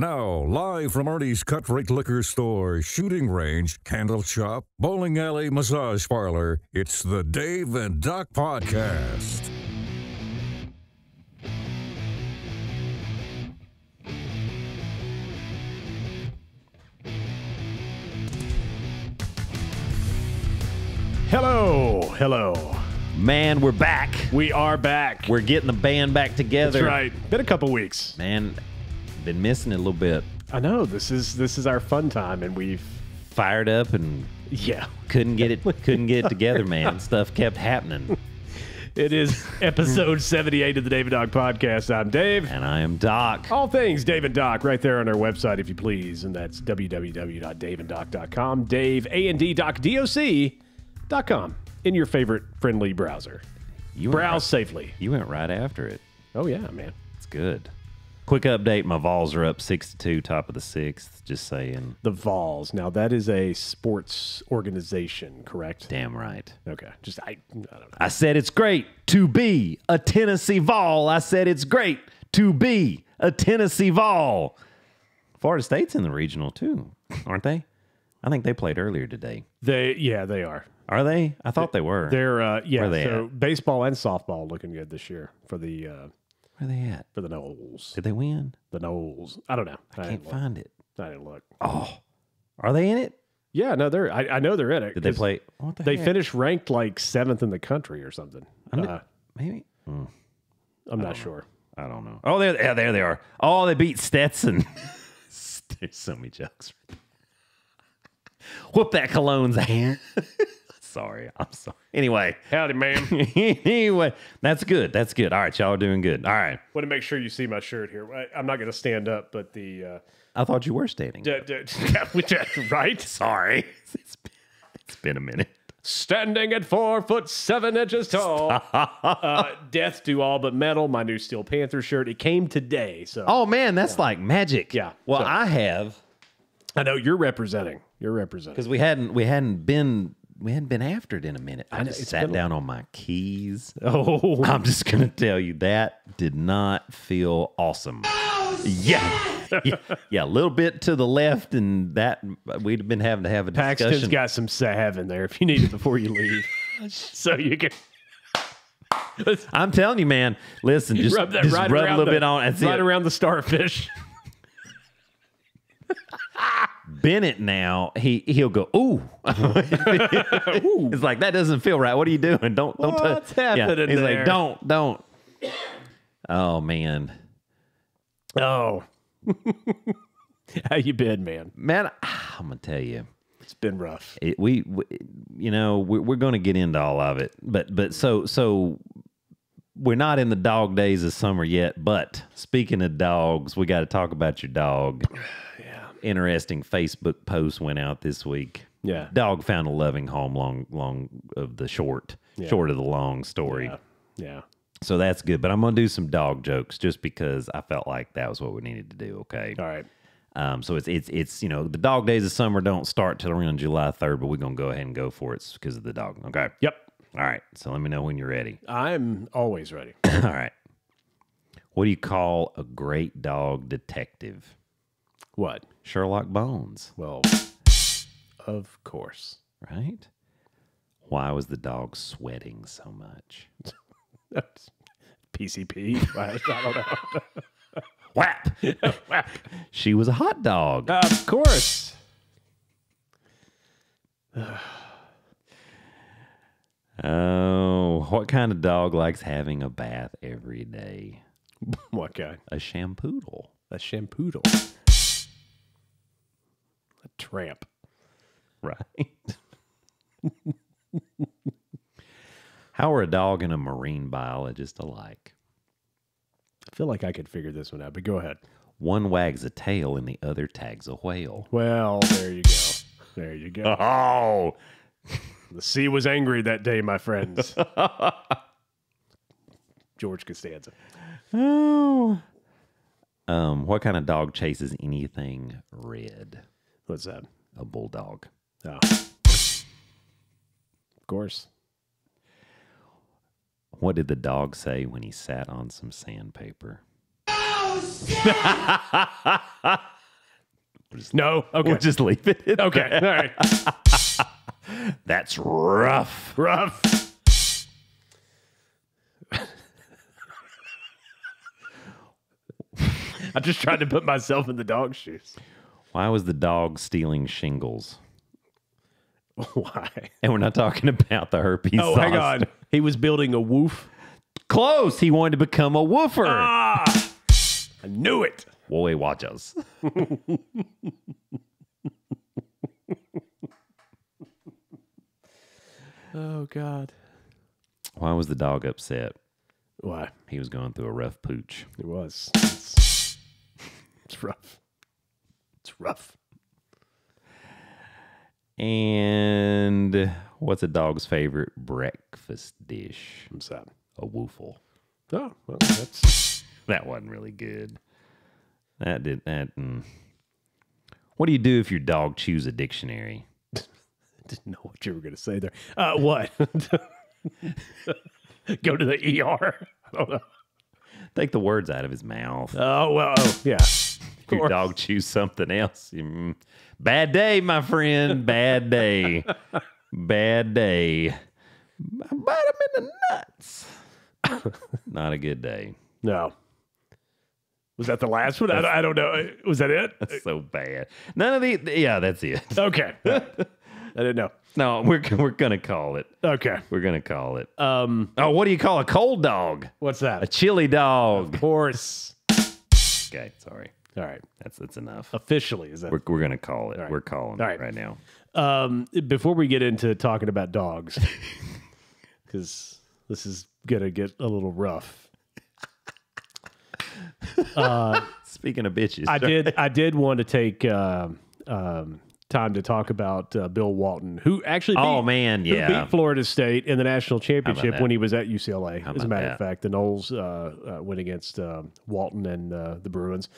Now, live from Artie's Cut Rate Liquor Store, shooting range, candle shop, bowling alley, massage parlor, it's the Dave and Doc Podcast. Hello, hello. Man, we're back. We are back. We're getting the band back together. That's right. Been a couple weeks. Man, been missing it a little bit. I know this is this is our fun time, and we've Fired up and yeah. couldn't get it couldn't get it together, man. Stuff kept happening. It is episode seventy eight of the David Doc Podcast. I'm Dave. And I am Doc. All things Dave and Doc right there on our website, if you please, and that's www.daveanddoc.com. Dave A and D Doc D O C dot com in your favorite friendly browser. You Browse right, safely. you went right after it. Oh yeah, man. It's good. Quick update, my Vols are up six to two, top of the sixth. Just saying. The Vols. Now that is a sports organization, correct? Damn right. Okay. Just I, I don't know. I said it's great to be a Tennessee Vol. I said it's great to be a Tennessee Vol. Florida State's in the regional too, aren't they? I think they played earlier today. They yeah, they are. Are they? I thought they were. They're uh, yeah. They so baseball and softball looking good this year for the uh, Where are they at? for the Noles. Did they win? The Noles. I don't know. I, Can't didn't look. find it. I didn't look. Oh, are they in it? Yeah, no, they're. I, I know they're in it. Did they play? What the They heck? finished ranked like seventh in the country or something. Under- Uh, Maybe. Hmm, I'm not sure. I don't know. Oh, there, yeah, there they are. Oh, they beat Stetson. There's so many jokes. Whoop that cologne's hand. sorry, I'm sorry. Anyway, Howdy, ma'am. anyway, that's good. That's good. All right, y'all are doing good. All right. Want to make sure you see my shirt here. I, I'm not going to stand up, but the uh, I thought you were standing. d- d- right Sorry. It's been, it's been a minute. standing at four foot seven inches tall. uh, death to all but metal. My new Steel Panther shirt. It came today, so Oh man, that's like magic. Yeah, Well, so- I have I know you're representing. You're representing. because we hadn't we hadn't been we hadn't been after it in a minute. I just sat down on my keys. Oh, I'm just gonna tell you that did not feel awesome. yeah. yeah, yeah, a little bit to the left, and that we'd been having to have a Paxton's discussion. got some salve in there if you need it before you leave, so you can I'm telling you, man. Listen, just rub that just right rub a little the, bit on. That's right it. around the starfish. Bennett now he he'll go ooh. it's like that doesn't feel right. What are you doing? Don't don't touch. What's happening He's there? like don't don't. Oh man, Oh, how you been, man? man, ah, I'm gonna tell you. It's been rough. It, we, we, you know, we're, we're going to get into all of it, but but so so we're not in the dog days of summer yet. But speaking of dogs, we got to talk about your dog. Yeah, Interesting Facebook post went out this week. yeah, Dog found a loving home. Long long of the short, short of the long story. yeah, yeah. So that's good. But I'm gonna do some dog jokes just because I felt like that was what we needed to do. Okay. All right. Um, so it's it's it's you know the dog days of summer don't start till around July third, but we're gonna go ahead and go for it because of the dog. Okay. Yep. All right. So let me know when you're ready. I'm always ready. All right. What do you call a great dog detective? What? Sherlock Bones, Well, of course. right? Why was the dog sweating so much? That's PCP. I, I don't know. Whap! Whap. she was a hot dog. of course. Oh, what kind of dog likes having a bath every day? What guy? A shampoodle. A shampoodle. Tramp. Right. How are a dog and a marine biologist alike? I feel like I could figure this one out, but go ahead. One wags a tail and the other tags a whale. Well, there you go. There you go. Oh, The sea was angry that day, my friends. George Costanza. oh. Um, what kind of dog chases anything red? What's that? A bulldog. Oh. Of course. What did the dog say when he sat on some sandpaper? No. Okay. We'll just leave it. okay. that. All right. That's rough. Rough. I just tried to put myself in the dog's shoes. Why was the dog stealing shingles? Why? And we're not talking about the herpes. Oh, hang zoster. on. He was building a woof. Close. He wanted to become a woofer. Ah, I knew it. Boy, watch us. Oh God. Why was the dog upset? Why? He was going through a rough pooch. It was. It's, it's rough. Rough. And what's a dog's favorite breakfast dish? I'm sad. A woofle. Oh, well, that's That wasn't really good. That did that. Mm. What do you do if your dog chews a dictionary? didn't know what you were going to say there. Uh, what? Go to the ER. I don't know. Take the words out of his mouth. Oh well. Oh yeah. Dog chews something else, mm, bad day, my friend. Bad day. bad day. I bite him in the nuts. Not a good day. No. Was that the last one? I, I don't know. Was that it? That's so bad. None of the. Yeah, that's it. Okay. I didn't know. No, we're we're gonna call it. Okay. We're gonna call it. Um. Oh, what do you call a cold dog? What's that? A chili dog. course. Okay, sorry. All right. That's that's enough. Officially, is that? We're, we're gonna call it. right. We're calling All it right. right now. Um. Before we get into talking about dogs, because this is gonna get a little rough. Speaking of bitches, I did. I did want to take uh, um, time to talk about uh, Bill Walton, who actually beat, Oh, man, yeah. beat Florida State in the national championship when he was at UCLA. As a matter that? of fact, the Noles uh, uh, went against um Walton and uh, the Bruins.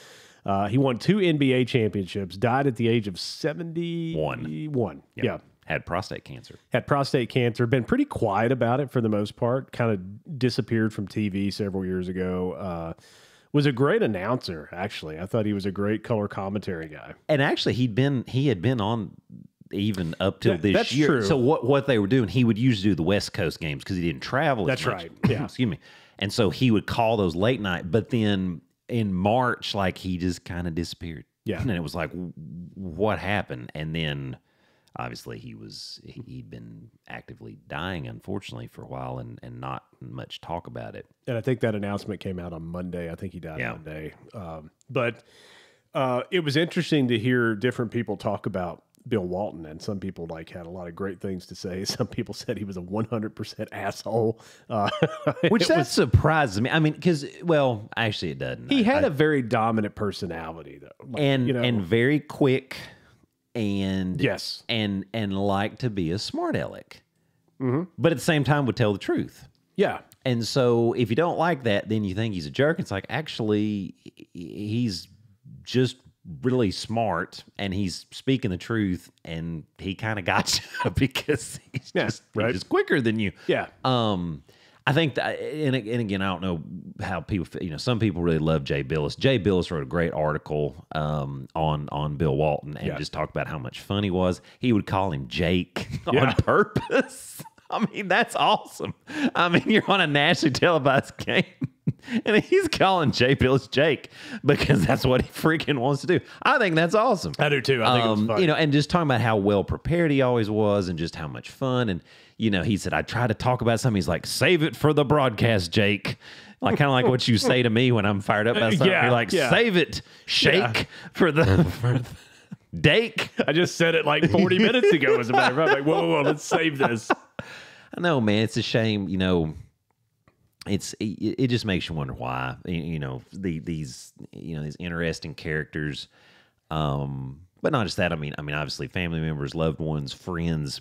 Uh, he won two NBA championships. Died at the age of seventy one. Yep. Yeah. had prostate cancer. Had prostate cancer, been pretty quiet about it for the most part. Kind of disappeared from TV several years ago. Uh, was a great announcer, actually. I thought he was a great color commentary guy. And actually, he'd been he had been on even up till That- this that's year. true. So what what they were doing, he would usually do the West Coast games because he didn't travel. That's much. right, yeah. excuse me. And so he would call those late night, but then in March, like he just kind of disappeared. Yeah. and it was like, what happened? And then obviously he was he- he'd been actively dying, unfortunately, for a while, and and not much talk about it. and I think that announcement came out on Monday. I think he died Yeah. Monday. Um, but uh, it was interesting to hear different people talk about Bill Walton, and some people like had a lot of great things to say. Some people said he was a 100% asshole. Uh, Which that was- surprises me. I mean, because well, actually, it doesn't. he I- had a very dominant personality, though. Like, and you know, and very quick and yes, and and like to be a smart aleck Mm-hmm. but at the same time would tell the truth yeah, and so if you don't like that then you think he's a jerk it's like actually he's just really smart and he's speaking the truth and he kind of got you because he's Yeah, just right. he's just quicker than you yeah. um, I think that, and, and again, I don't know how people, you know, some people really love Jay Bilas. Jay Bilas wrote a great article um, on on Bill Walton and Yeah. just talked about how much fun he was. He would call him Jake Yeah. on purpose. I mean, that's awesome. I mean, you're on a nationally televised game. And he's calling Jay Bilas Jake because that's what he freaking wants to do. I think that's awesome. I do too. I think it was Um, fun. you know, and just talking about how well prepared he always was, and just how much fun. And you know, he said, "I try to talk about something." He's like, "Save it for the broadcast, Jake." Like kind of like what you say to me when I'm fired up about something. Yeah, You're like, yeah. "Save it, shake for the for the Dake." I just said it like 40 minutes ago, as a matter of fact. Like, whoa, whoa, whoa, let's save this. I know, man. It's a shame. You know, it's it, it just makes you wonder why. You know, the these you know these interesting characters. Um, but not just that. I mean, I mean, obviously, family members, loved ones, friends.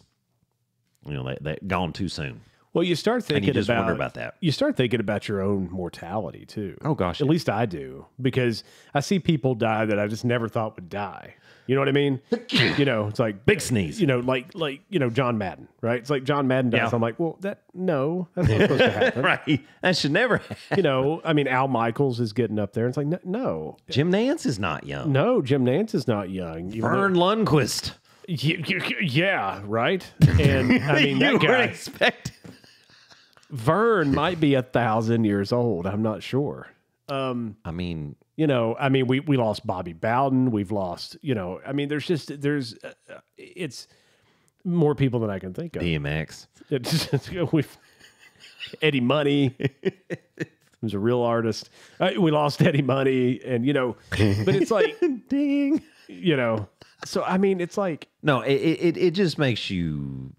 You know, that that gone too soon. Well, you start thinking you about, about that. You start thinking about your own mortality too. Oh, gosh, At yeah. least I do because I see people die that I just never thought would die. You know what I mean? you know, it's like Big sneeze. You know, like like you know John Madden, right? It's like John Madden dies. Yeah. I'm like, well, that no, that's not supposed to happen. right. That should never happen. You know, I mean, Al Michaels is getting up there. And It's like no, no, Jim Nantz is not young. no Jim Nantz is not young. though- Vern Lundquist. Yeah, right. And I mean, that you guy. weren't expecting. Vern might be a thousand years old. I'm not sure. I mean, You know, I mean, we we lost Bobby Bowden. We've lost. You know, I mean, there's just there's uh, uh, it's more people than I can think of. DMX. It's, we've Eddie Money. Who's a real artist? Uh, we lost Eddie Money, and you know, but it's like, Ding. you know, so I mean, it's like, No, it, it it just makes you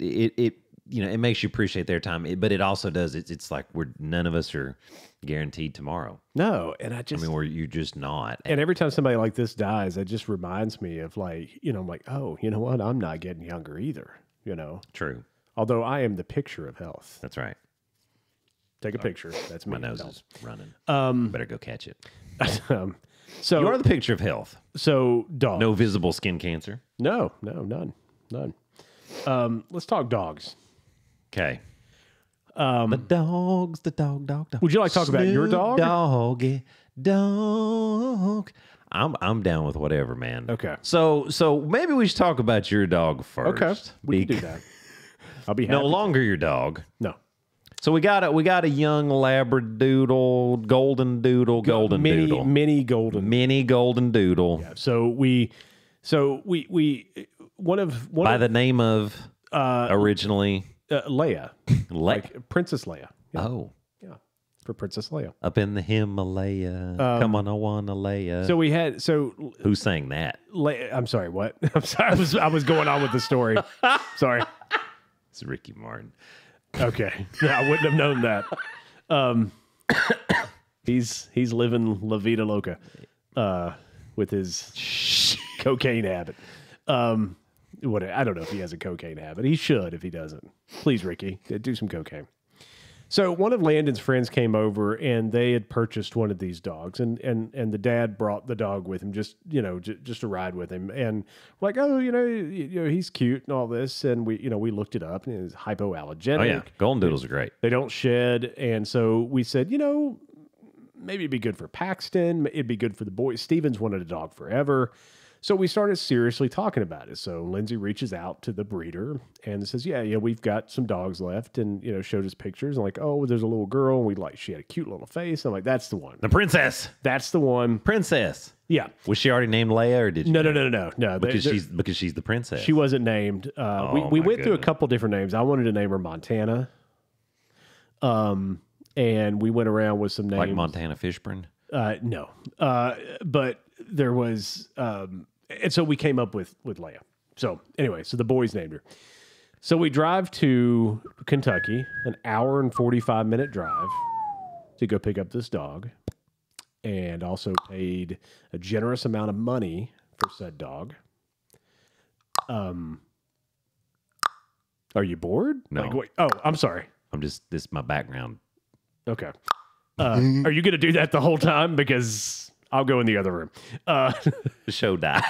it it you know it makes you appreciate their time, It- but it also does it's it's like we're none of us are guaranteed tomorrow. no, and I just, I mean, we're you're just not. And every time somebody like this dies, it just reminds me of like, you know, I'm like, oh, you know what? I'm not getting younger either, you know. True, Although I am the picture of health. that's right. Take a picture. That's me. My nose health. is running. Um, better go catch it. um, so You are the picture of health. so dog. No visible skin cancer. no, no, none, none. Um, let's talk dogs. Okay. Um, the dogs, the dog, dog, dog. Would you like to talk about your dog? Doggy dog. I'm I'm down with whatever, man. Okay. So so maybe we should talk about your dog first. Okay, we can do that. I'll be happy. No longer your dog. no. So we got a we got a young Labradoodle, golden doodle, golden mini, doodle, mini golden. mini golden doodle Yeah, So we, so we we one of one by of the name of uh, originally uh, Leia, Le- like Princess Leia. Yeah, oh yeah, for Princess Leia. up in the Himalaya. Come on, I wanna lay ya. So we had so Who sang that? Le- I'm sorry. What? I'm sorry. I was I was going on with the story. sorry. It's Ricky Martin. Okay. Yeah, I wouldn't have known that. Um, he's he's living La Vida Loca, uh, with his cocaine habit. Um, what I don't know if he has a cocaine habit. He should if he doesn't. Please, Ricky, uh, do some cocaine. So one of Landon's friends came over and they had purchased one of these dogs and and and the dad brought the dog with him just you know j- just to ride with him and like oh you know you, you know he's cute and all this and we you know we looked it up and it's hypoallergenic Oh yeah, golden doodles are great. they don't shed and so we said you know maybe it'd be good for Paxton it'd be good for the boys Stevens wanted a dog forever so we started seriously talking about it so Lindsay reaches out to the breeder and says yeah yeah we've got some dogs left and you know showed us pictures and like oh there's a little girl and we like she had a cute little face I'm like that's the one The princess, that's the one princess. yeah Was she already named Leia, or did you? no no no no no because she's because she's the princess. she wasn't named. Uh, we Oh, we my went through a couple different names. I wanted to name her Montana. Um, and we went around with some names. like Montana Fishburne. Uh, no, uh, but there was, um, and so we came up with with Leia. So anyway, so the boys named her. So we drive to Kentucky, an hour and forty five minute drive to go pick up this dog, and also paid a generous amount of money for said dog. Um, are you bored? No. Like, wait, oh, I'm sorry. I'm just this is my background. Okay. Uh, are you going to do that the whole time? Because I'll go in the other room. Uh, The show died.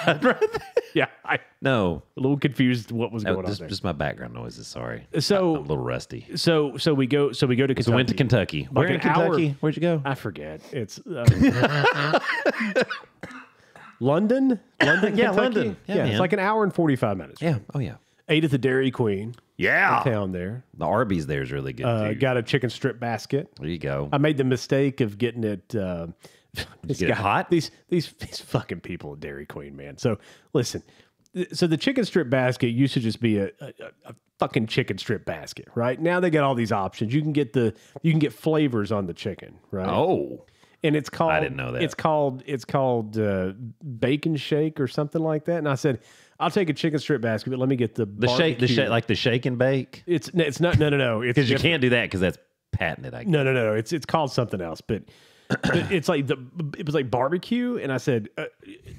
yeah, I no, a little confused what was going on just, there. just my background noises. Sorry, So- I'm a little rusty. So so we go so we go to Kentucky. So went to Kentucky. Where an in Kentucky? hour- Where'd you go? I forget. It's uh, London. London, Yeah, Kentucky? London. Yeah, Yeah, it's like an hour and forty five minutes. Yeah. Oh yeah. Ate at the Dairy Queen Yeah. town there. The Arby's there is really good Uh, got a chicken strip basket. there you go. I made the mistake of getting it. This get it hot? These these these fucking people at Dairy Queen, man. So listen, th- so the chicken strip basket used to just be a, a, a fucking chicken strip basket, right? Now they got all these options. You can get the you can get flavors on the chicken, right? oh, and it's called I didn't know that. It's called it's called uh, bacon shake or something like that. And I said, I'll take a chicken strip basket, but let me get the the shake, the shake, like the shake and bake. it's it's not no no no Because you can't do that because that's patented. I guess. No, no, no, no. It's it's called something else, but it's like the it was like barbecue, and I said uh,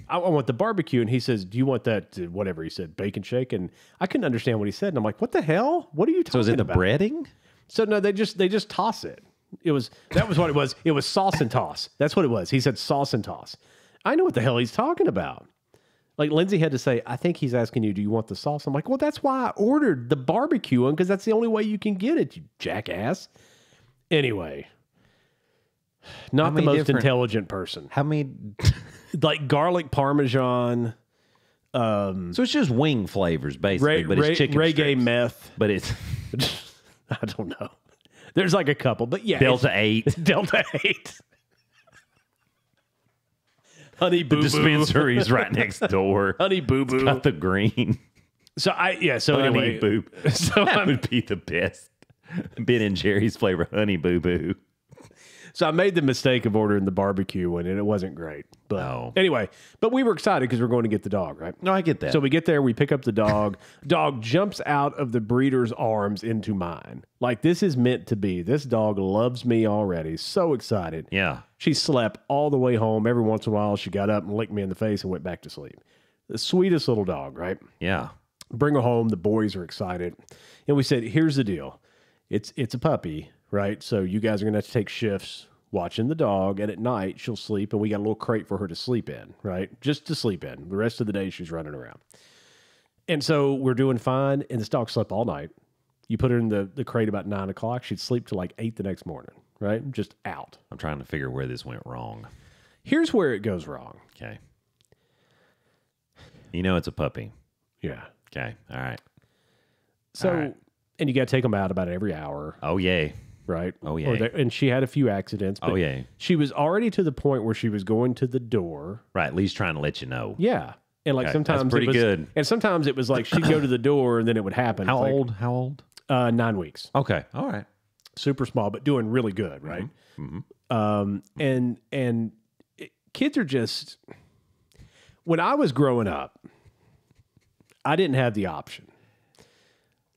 I I want the barbecue. And he says, Do you want that, uh, whatever he said, bacon shake? And I couldn't understand what he said. And I'm like, What the hell? What are you talking So is it the about? breading? So no, they just they just toss it. It was that was what it was. It was sauce and toss. That's what it was. He said sauce and toss. I know what the hell he's talking about. Like Lindsay had to say, I think he's asking you, do you want the sauce? I'm like, well, that's why I ordered the barbecue one because that's the only way you can get it, you jackass. Anyway, not the most intelligent person. How many? Like garlic parmesan, um, So it's just wing flavors, basically, re- but it's chicken reggae strips. meth. But it's I don't know. There's like a couple, but yeah, Delta Eight. Delta 8. Honey Boo Boo. The Dispensary's right next door. Honey Boo Boo. Got the green. So I yeah, so Honey anyway, Boo. so that I'm, would be the best. Ben and Jerry's flavor, Honey Boo Boo. So I made the mistake of ordering the barbecue one and it wasn't great. But No. anyway, but we were excited because we're going to get the dog, right? No, I get that. So we get there, we pick up the dog. dog jumps out of the breeder's arms into mine. Like this is meant to be. This dog loves me already. So excited. yeah, She slept all the way home. Every once in a while, she got up and licked me in the face and went back to sleep. The sweetest little dog, right? yeah. Bring her home. The boys are excited, and we said, "Here's the deal. It's it's a puppy, right? So you guys are gonna have to take shifts watching the dog, and at night she'll sleep, and we got a little crate for her to sleep in, right? Just to sleep in. The rest of the day she's running around. And so we're doing fine, and this dog slept all night. You put her in the, the crate about nine o'clock, she'd sleep till like eight the next morning, right? Just out. I'm trying to figure where this went wrong. Here's where it goes wrong. Okay. You know it's a puppy. Yeah. Okay. All right. So, All right. and you got to take them out about every hour, Oh yay. Right? Oh, yeah. they- and she had a few accidents. But Oh yeah. She was already to the point where she was going to the door. Right. At least trying to let you know. Yeah. And like Okay, sometimes it pretty was- good. And sometimes it was like she'd go to the door and then it would happen. How It's like, old? How old? Uh, nine weeks. Okay. All right. Super small, but doing really good, right? Mm-hmm. Um, and and it- kids are just. When I was growing up, I didn't have the option.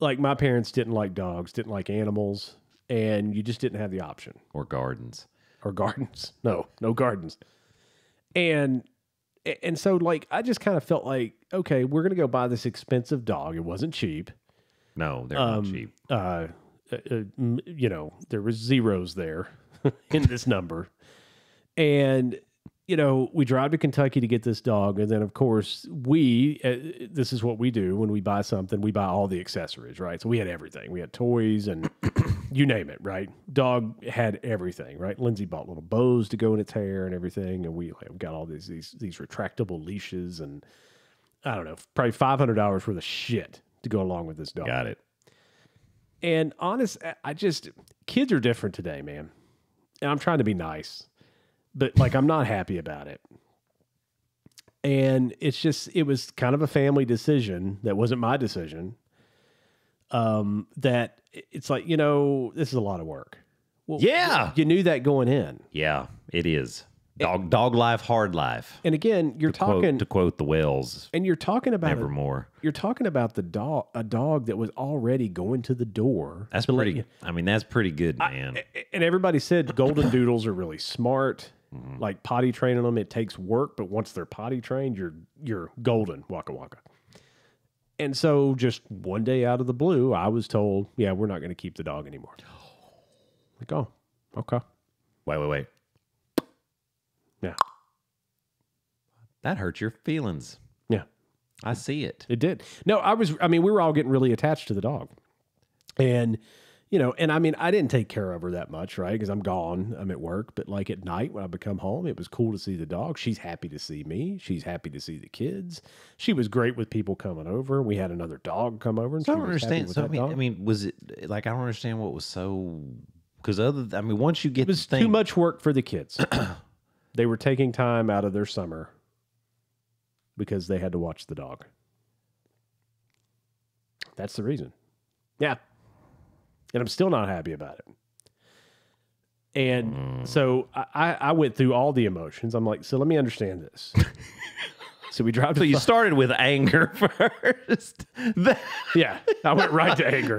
Like my parents didn't like dogs, didn't like animals, and you just didn't have the option. Or gardens. or gardens. No, no gardens. And and so like I just kind of felt like okay, we're gonna go buy this expensive dog. It wasn't cheap. No, they're Um, not cheap. Uh, uh, uh, you know, there was zeros there in this number, and you know, we drive to Kentucky to get this dog, and then of course we. Uh, this is what we do when we buy something. We buy all the accessories, right? So we had everything. We had toys and you name it, right? Dog had everything, right? Lindsay bought little bows to go in its hair and everything, and we like, got all these these these retractable leashes and I don't know, probably five hundred dollars worth of shit to go along with this dog. Got it. And honest, I- I just kids are different today, man. And I'm trying to be nice, but like I'm not happy about it. And it's just it was kind of a family decision that wasn't my decision. Um, that it's like you know this is a lot of work. Well, Yeah. you knew that going in. Yeah, it is. Dog dog life, hard life. And again, you're Quote, talking, to quote the Wells, and you're talking about a- Nevermore. you're talking about the dog, a dog that was already going to the door. That's pretty. you- I mean, that's pretty good, man. and everybody said golden doodles are really smart. Mm-hmm. Like potty training them, it takes work, but once they're potty trained, you're you're golden, waka waka. And so, just one day out of the blue, I was told, "Yeah, we're not going to keep the dog anymore." Like, oh, okay, wait, wait, wait. yeah, That hurt your feelings. yeah, I see it. it did. No, I was. I mean, we were all getting really attached to the dog, and you know, and I mean, I didn't take care of her that much, right? Because I'm gone, I'm at work. But like at night when I become home, it was cool to see the dog. She's happy to see me. She's happy to see the kids. She was great with people coming over. We had another dog come over, and So I don't understand. So I mean. I mean, was it like I don't understand what was so because other. I mean, once you get it was the too much work for the kids. they were taking time out of their summer because they had to watch the dog. That's the reason. Yeah. And I'm still not happy about it. And Mm. so I, I I went through all the emotions. I'm like, so let me understand this. so we to So you started with anger first. Yeah, I went right to anger.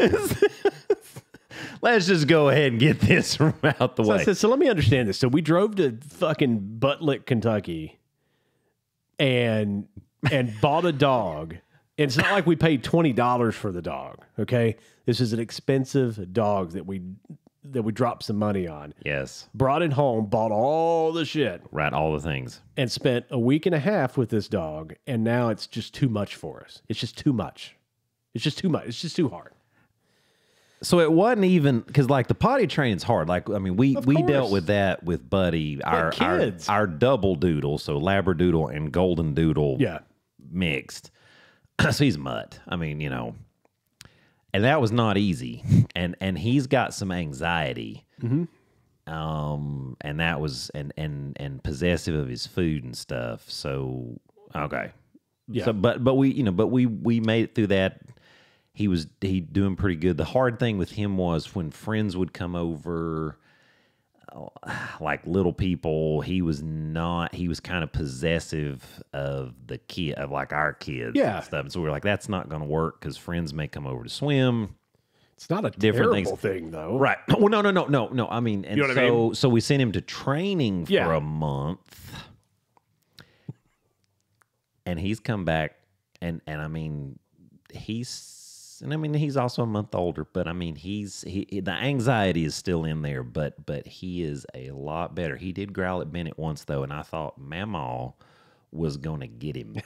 Let's just go ahead and get this out the So I way. said, so let me understand this. So we drove to fucking Buttlick, Kentucky, and and bought a dog. And it's not like we paid twenty dollars for the dog. Okay, this is an expensive dog that we that we dropped some money on. Yes. Brought it home, bought all the shit, Right. All the things. and spent a week and a half with this dog. And now it's just too much for us. It's just too much. It's just too much. It's just too hard. So it wasn't even because like the potty training's hard. Like I mean, we we dealt with that with Buddy, our, our kids. our double doodle, so Labradoodle and Golden Doodle Yeah. mixed. so he's mutt. I mean, you know, and that was not easy. And and he's got some anxiety. Um, and that was and and and possessive of his food and stuff. So okay, Yeah. So, but but we you know but we we made it through that. He was he doing pretty good. The hard thing with him was when friends would come over, like little people. He was not. He was kind of possessive of the kid of like our kids. Yeah. and stuff. And so we are like, that's not going to work because friends may come over to swim. It's not a Different terrible things. thing, though. Right. Well, no, no, no, no, no. I mean, and You know what I so so we sent him to training for Yeah. a month, and he's come back, and and I mean, he's and I mean he's also a month older, but I mean he's he the anxiety is still in there, but but he is a lot better. He did growl at Bennett once though, and I thought Mamaw was gonna get him.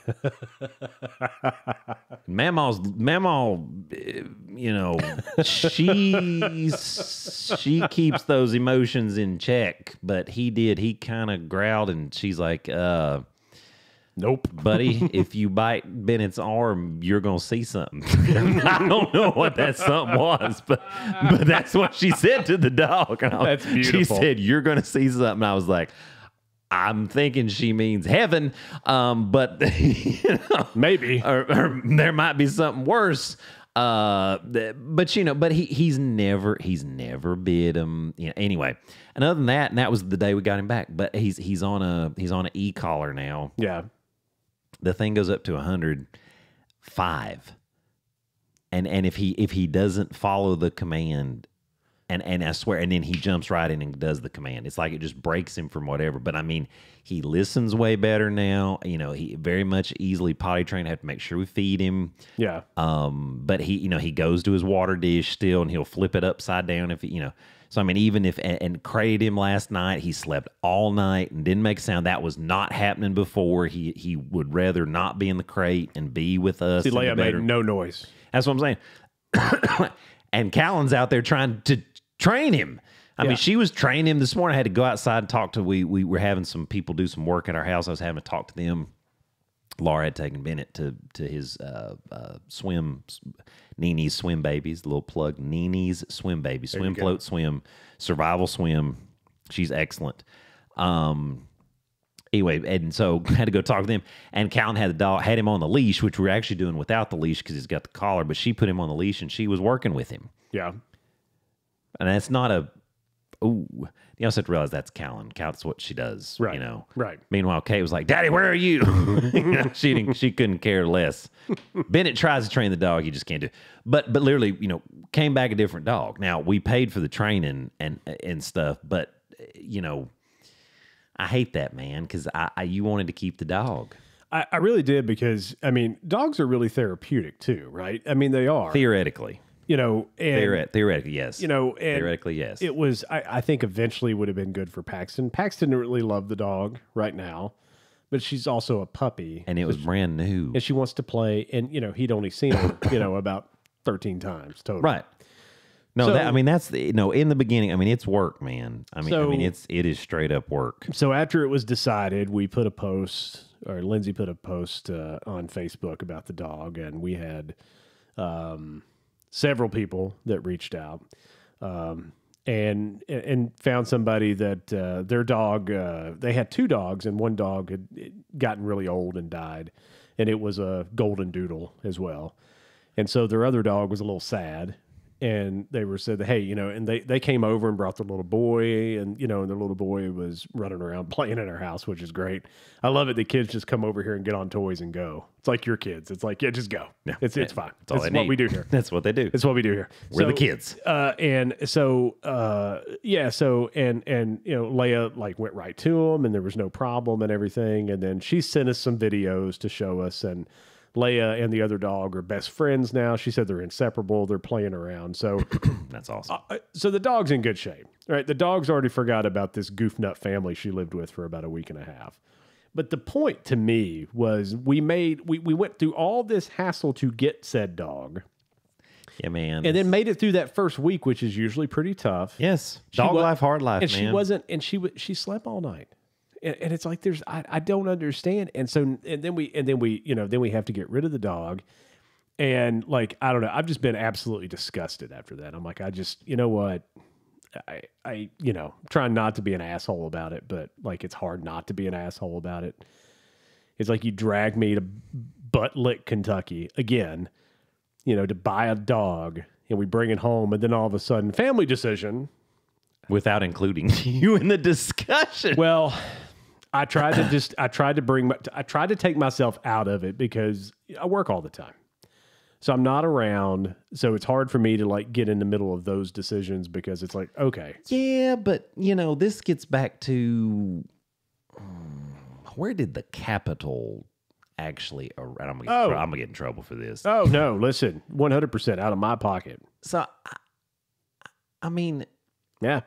Mamaw's Mamaw, eh, you know, she she keeps those emotions in check, but he did. He kind of growled, and she's like, uh, Nope. "Buddy, if you bite Bennett's arm, you're gonna see something." I don't know what that something was, but but that's what she said to the dog. And I- That's She said, "You're gonna see something." I was like. I'm thinking she means heaven, um, but you know, Maybe. or, or there might be something worse. Uh, but you know, but he he's never he's never bid him. You know, anyway. And other than that, and that was the day we got him back. But he's he's on a he's on an e collar now. Yeah. The thing goes up to a hundred five. And and if he if he doesn't follow the command, and and I swear, and then he jumps right in and does the command. It's like it just breaks him from whatever. But I mean, he listens way better now. You know, he very much easily potty trained. Have to make sure we feed him. Yeah. Um, but he, you know, he goes to his water dish still, and he'll flip it upside down if he, you know. So I mean, even if and, and crayed him last night, he slept all night and didn't make a sound. That was not happening before. He he would rather not be in the crate and be with us. See, Leia made no noise. That's what I'm saying. and Callan's out there trying to train him. I Yeah. mean, she was training him this morning. I had to go outside and talk to. We we were having some people do some work at our house. I was having to talk to them. Laura had taken Bennett to to his uh, uh, swim, Nini's swim babies, little plug, Nini's swim baby, swim float swim, survival swim. She's excellent. Um, anyway, and so had to go talk to them. And Callan had the dog, had him on the leash, which we are actually doing without the leash because he's got the collar. But she put him on the leash and she was working with him. Yeah. And it's not a. Ooh, you also have to realize that's Callan. That's what she does. Right. You know. Right. Meanwhile, Kate was like, "Daddy, where are you?" You know, she didn't. She couldn't care less. Bennett tries to train the dog. He just can't do. But but literally, you know, came back a different dog. Now we paid for the training and and stuff, but you know, I hate that man because I, I you wanted to keep the dog I, I really did because I mean dogs are really therapeutic too, right? I mean they are. theoretically. You know, and Theoret- theoretically, yes. you know, and theoretically, yes. it was I, I think eventually would have been good for Paxton. Paxton didn't really love the dog right now, but she's also a puppy and it was brand new. and she wants to play and you know, he'd only seen her, you know, about thirteen times total. Right. No, So- that, I mean that's the no. In the beginning, I mean it's work, man. I mean, I mean it's it is straight up work. So after it was decided, we put a post, or Lindsay put a post uh, on Facebook about the dog, and we had um, several people that reached out um, and and found somebody that uh, their dog. Uh, they had two dogs, and one dog had gotten really old and died, and it was a golden doodle as well. And so their other dog was a little sad, and they were said, hey, you know, and they they came over and brought their little boy, and you know, and their little boy was running around playing in our house, which is great. I love it. The kids just come over here and get on toys and go. It's like your kids. It's like yeah, just go. It's it's fine. That's all it's what need. we do here. That's what they do. It's what we do here. We're the kids. uh, and so uh, yeah, so and and you know Leia like went right to him, and there was no problem and everything. And then she sent us some videos to show us, and Leia and the other dog are best friends now. She said they're inseparable. They're playing around. So That's awesome. uh, so the dog's in good shape, right? The dog's already forgot about this goof nut family she lived with for about a week and a half. But the point to me was we made we, we went through all this hassle to get said dog yeah, man. and then made it through that first week, which is usually pretty tough. yes, dog life, hard life, and man. she wasn't, and she she slept all night, and, and it's like there's I, I don't understand, and so and then we and then we you know then we have to get rid of the dog, and like I don't know, I've just been absolutely disgusted after that. I'm like I just you know what. I, I, you know, trying not to be an asshole about it, but like it's hard not to be an asshole about it. It's like you drag me to butt lick Kentucky again, you know, to buy a dog and we bring it home and then all of a sudden family decision. without including you in the discussion. Well, I tried to just I tried to bring my, I tried to take myself out of it because I work all the time. So I'm not around, so it's hard for me to like get in the middle of those decisions because it's like, okay, Yeah, but you know, this gets back to um, where did the capital actually? I'm gonna, get, Oh. I'm gonna get in trouble for this. oh no, listen, 100% out of my pocket. So, I, I mean, Yeah.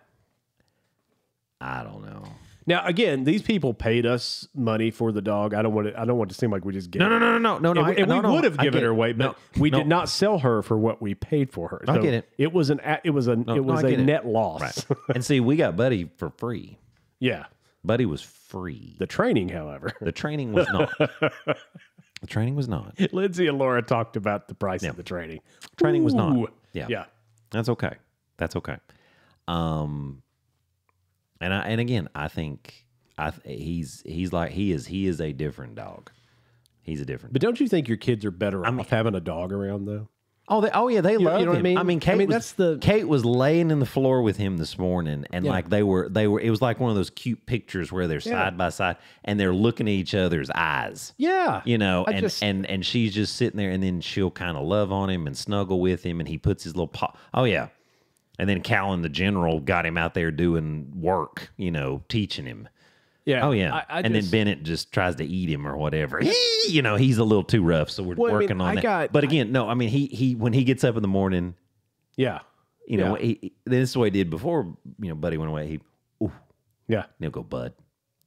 I don't know. Now again, these people paid us money for the dog. I don't want to. I don't want to seem like we just gave. No, no, no, no, no, no. And, I- we- and no, we no, would have I given her away, but No, we no. did not sell her for what we paid for her. I get it. It was an. a- It was an. No, it was I a get it. net loss. Right. and see, we got Buddy for free. yeah. Buddy was free. The training, however, The training was not. the training was not. Lindsay and Laura talked about the price of the training. Training was not. Yeah. Yeah. That's okay. That's okay. Um, and I and again, I think I th- he's he's like he is he is a different dog. He's a different. But don't you think your kids are better I off having a dog around though? Oh, they, oh yeah, they love you know what I him. mean? I mean, I Kate mean, was, that's the- Kate was laying in the floor with him this morning, and like they were, they were. It was like one of those cute pictures where they're side by side and they're looking at each other's eyes. Yeah. You know, I and just- and and she's just sitting there, and then she'll kind of love on him and snuggle with him, and he puts his little paw. Oh yeah, and then Callan the general got him out there doing work. You know, teaching him. Yeah. Oh yeah, I, I and just- then Bennett just tries to eat him or whatever. you know, he's a little too rough, so we're Well, I mean, working on I that. got- but again, no, I mean he he when he gets up in the morning, Yeah. you know, Yeah. he, he- this is what he did before. You know, Buddy went away. He ooh, Yeah. he'll go Bud,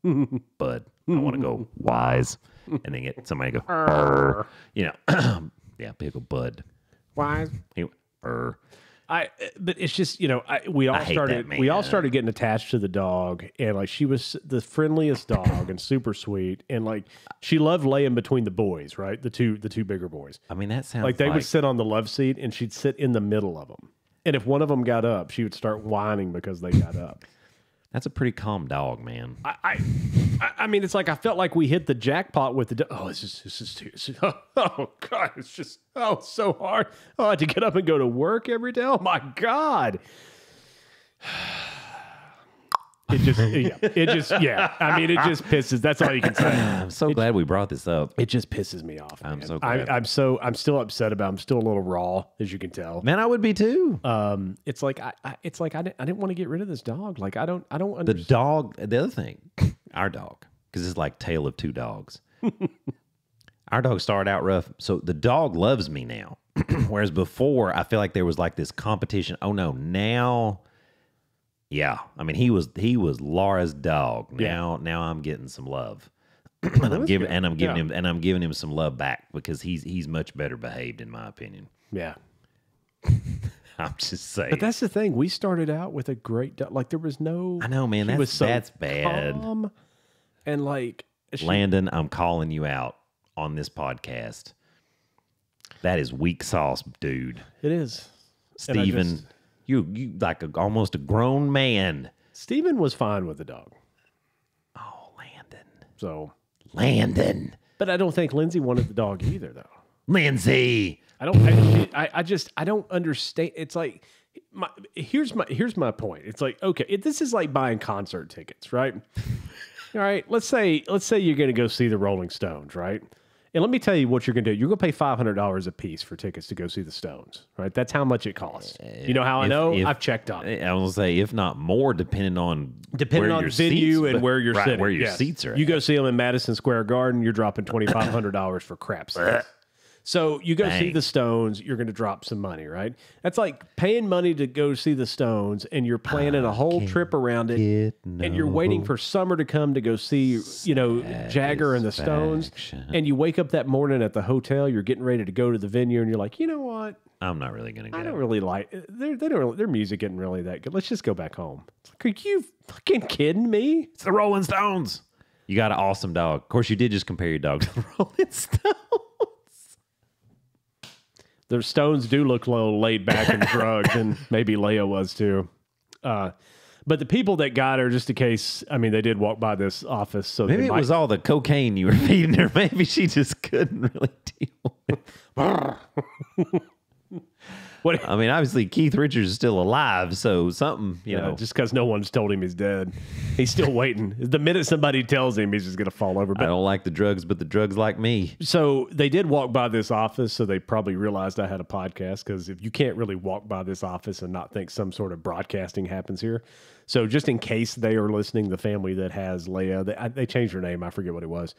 Bud. I want to go wise, and then get somebody to go, "Arr." you know, yeah, he'll go Bud. Wise. He, "Arr." I but it's just you know I, we all hate started we all started getting attached to the dog and like she was the friendliest dog and super sweet and like she loved laying between the boys right? The two the two bigger boys. I mean, that sounds like they like would sit on the love seat and she'd sit in the middle of them and if one of them got up she would start whining because they got up that's a pretty calm dog, man. I, I I- mean it's like I felt like we hit the jackpot with the oh it's just it's just too it's just- oh god it's just oh so hard oh I had to get up and go to work every day oh my god it just yeah, it just yeah I mean it just pisses that's all you can say I'm so glad we brought this up. it just pisses me off I'm man. so I, glad. I'm so I'm still upset about it. I'm still a little raw as you can tell Man, I would be too. um it's like I, I it's like I didn't, I didn't want to get rid of this dog like I don't I don't the dog the other thing our dog because it's like tale of two dogs our dog started out rough so the dog loves me now whereas before i feel like there was like this competition oh no now yeah i mean he was he was laura's dog now now i'm getting some love and i'm giving and i'm giving Yeah. him and i'm giving him some love back because he's he's much better behaved in my opinion yeah i'm just saying But that's the thing. We started out with a great dog. Like there was no. i know man that's, was so that's bad calm and like she- Landon, I'm calling you out on this podcast. That is weak sauce, dude. it is. Steven, just- you you like a, almost a grown man. Steven was fine with the dog. Oh, Landon. So, Landon. but I don't think Lindsay wanted the dog either, though. Lindsay. I don't. I, I, just I don't understand. It's like my here's my here's my point. It's like okay, it, this is like buying concert tickets, right? All right, let's say let's say you're going to go see the Rolling Stones, right? And let me tell you what you're going to do. You're going to pay five hundred dollars a piece for tickets to go see the Stones, right? That's how much it costs. You know how I know? if- I've checked on it. I was gonna say, if not more, depending on Depending on your venue seats- and where you're right, sitting, where your Yes. seats are. You at. go see them in Madison Square Garden, you're dropping twenty five hundred dollars for crap seats. So you go see the Stones, you're going to drop some money, right? That's like paying money to go see the Stones, and you're planning a whole trip around it, get and you're waiting for summer to come to go see, you know, Jagger and the Stones, and you wake up that morning at the hotel, you're getting ready to go to the venue, and you're like, you know what? I'm not really gonna go. I don't really like their they don't really, their music isn't really that good. Let's just go back home. It's like, are you fucking kidding me? It's the Rolling Stones. You got an awesome dog. Of course, you did just compare your dog to the Rolling Stones. The Stones do look a little laid back and drugged, and maybe Leia was too. Uh, but the people that got her, just in case, I mean, they did walk by this office, so Maybe it might, was all the cocaine you were feeding her. Maybe she just couldn't really deal with. what, I mean, obviously Keith Richards is still alive, so something you you know, just because no one's told him he's dead, he's still waiting. The minute somebody tells him, he's just gonna fall over. I don't like the drugs, but the drugs like me. so they did walk by this office, so they probably realized I had a podcast because if you can't really walk by this office and not think some sort of broadcasting happens here. So just in case they are listening, the family that has Leia, they, I, they changed her name. I forget what it was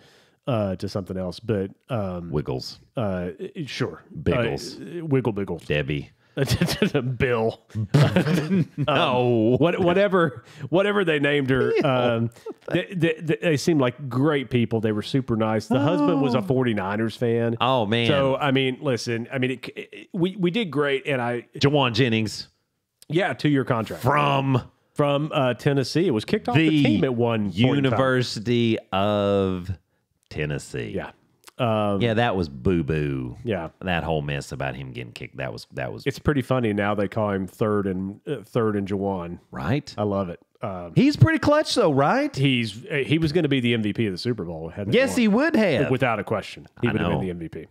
uh, to something else, but um, Wiggles, uh, sure, Biggles. uh, Wiggle Biggle, Debbie. Bill. No, what, whatever whatever they named her um, they, they, they seemed like great people. They were super nice. The husband was a 49ers fan. Oh man. so i mean listen i mean it, it- we, we did great and i Jauan Jennings. Yeah two year contract. From from uh, tennessee. It was kicked off the, the team at one point in time. University of Tennessee. yeah um, Yeah, that was boo boo. yeah That whole mess about him getting kicked. That was that was it's pretty funny now they call him third and uh, third and Jauan. right. i love it um, He's pretty clutch though, right? he's uh, he was going to be the mvp of the super bowl had Yes, won. he would have. without a question he I would have been the mvp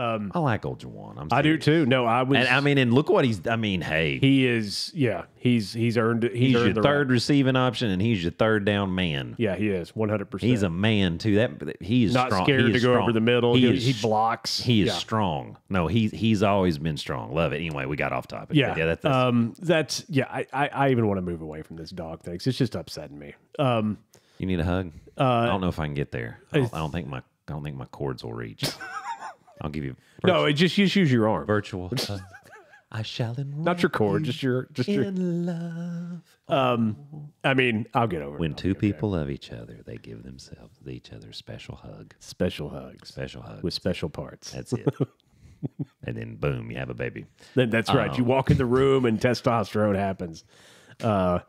I like old Jauan. I'm I do too. No, I was. And I mean, and look what he's. I mean, hey, he is. Yeah, he's he's earned. He's, he's earned your the third right. receiving option, and he's your third down man. Yeah, he is one hundred percent. He's a man too. That he is not strong. scared He to go strong. over the middle. He, He, is, he blocks. He is yeah. strong. No, he's he's always been strong. Love it. Anyway, we got off topic. Yeah, yeah. That, that's, um, that's yeah. I, I, I even want to move away from this dog thing. It's just upsetting me. Um, you need a hug. uh, I don't know if I can get there. I don't, I don't think my I don't think my cords will reach. I'll give you no, it just just use your arm, virtual. I shall enroll not your cord, just your just your. in love. Um, I mean, I'll get over it. When two people love each other, they give themselves each other a special hug. Special hugs Special hug. with special parts. That's it. and then boom, you have a baby. Then that's right. Oh. You walk in the room and testosterone happens. Uh,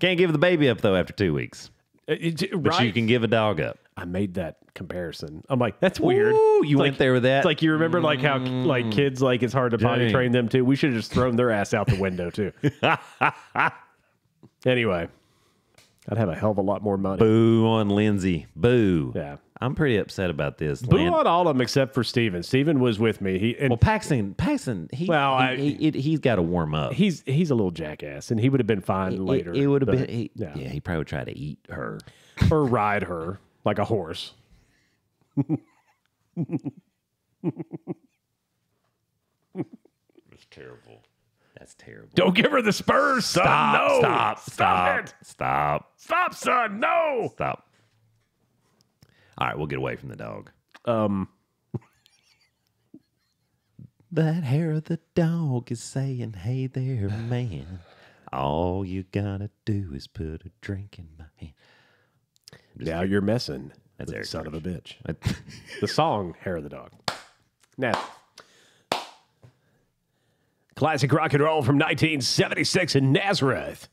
Can't give the baby up though after two weeks, it, it- but right. you can give a dog up. I made that comparison. I'm like, that's weird. Ooh, you went there with that. It's like you remember like how like mm. kids like it's hard to potty Dang. train them too. We should have just thrown their ass out the window too. anyway, I'd have a hell of a lot more money. Boo on Lindsay. Boo. Yeah. I'm pretty upset about this. Boo on all of them except for Steven. Steven was with me. He and well, Paxton, Paxton, he, Well, I- he, he, he's got to warm up. he's he's a little jackass, and he would have been fine It- later. It, would have been, he, yeah. yeah. he probably would try to eat her. or ride her like a horse. That's terrible. That's terrible. Don't give her the spurs, son. stop, no, stop, stop, it. stop, Stop, son. No. stop. All right, we'll get away from the dog. Um. That hair of the dog is saying, "Hey there, man. All you gotta do is put a drink in my hand." Now you're messing. That's Eric son of a bitch. I- The song "Hair of the Dog." Now, classic rock and roll from 1976 in Nazareth.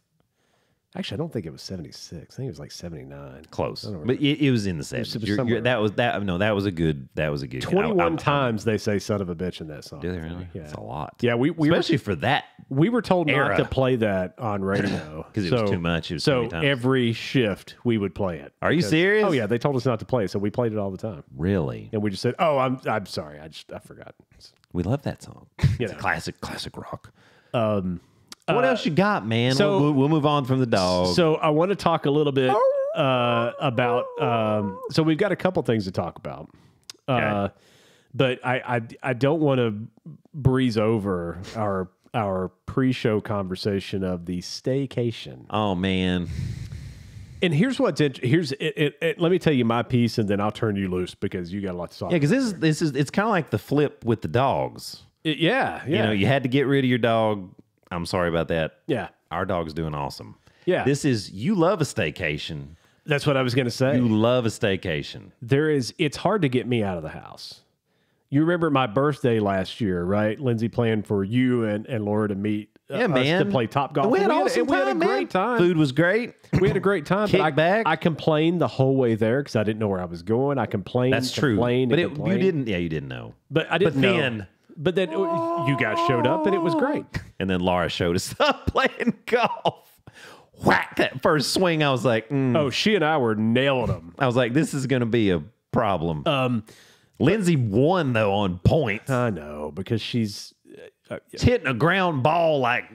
Actually, I don't think it was 76. I think it was like 79. Close, I don't but it, it was in the seventies. That was that. No, that was a good. That was a good. 21 I'm- times they say "son of a bitch" in that song. Do they really? Yeah. That's a lot. Yeah, we we were, especially for that. we were told era. not to play that on radio because it was too much. It was so times. every shift we would play it. Are you serious? Oh yeah, they told us not to play it, so we played it all the time. Really, And we just said, "Oh, I'm I'm sorry, I just I forgot." we love that song. It's a know. classic, classic rock. Um, what else you got, man? so- we'll, we'll, move on from the dog. So I want to talk a little bit uh, about. Um, so we've got a couple things to talk about, uh, Okay. but I, I I don't want to breeze over our our pre-show conversation of the staycation. oh man, And here's what's int- here's it, it, it, let me tell you my piece, and then I'll turn you loose because you got a lot to talk. yeah, because this is this is it's kind of like the flip with the dogs. Yeah, yeah, You know, you had to get rid of your dog. I'm sorry about that. yeah. Our dog's doing awesome. Yeah. This is you love a staycation. That's what I was going to say. You love a staycation. there is it's hard to get me out of the house. You remember my birthday last year, right? Lindsay planned for you and, and Laura to meet uh, Yeah, us man. to play top golf. And we had, awesome a, we had a great man. time. Food was great. We had a great time. Kick I, back. I complained the whole way there because I didn't know where I was going. I complained. That's true. Complained, But it, you didn't. Yeah, you didn't know. But I didn't but know. then- But then uh, you guys showed up and it was great. And then Laura showed us up playing golf. Whack that first swing. I was like, mm. Oh, she and I were nailing them. I was like, this is going to be a problem. Um, Lindsay won though on points. I know because she's, uh, She's hitting a ground ball like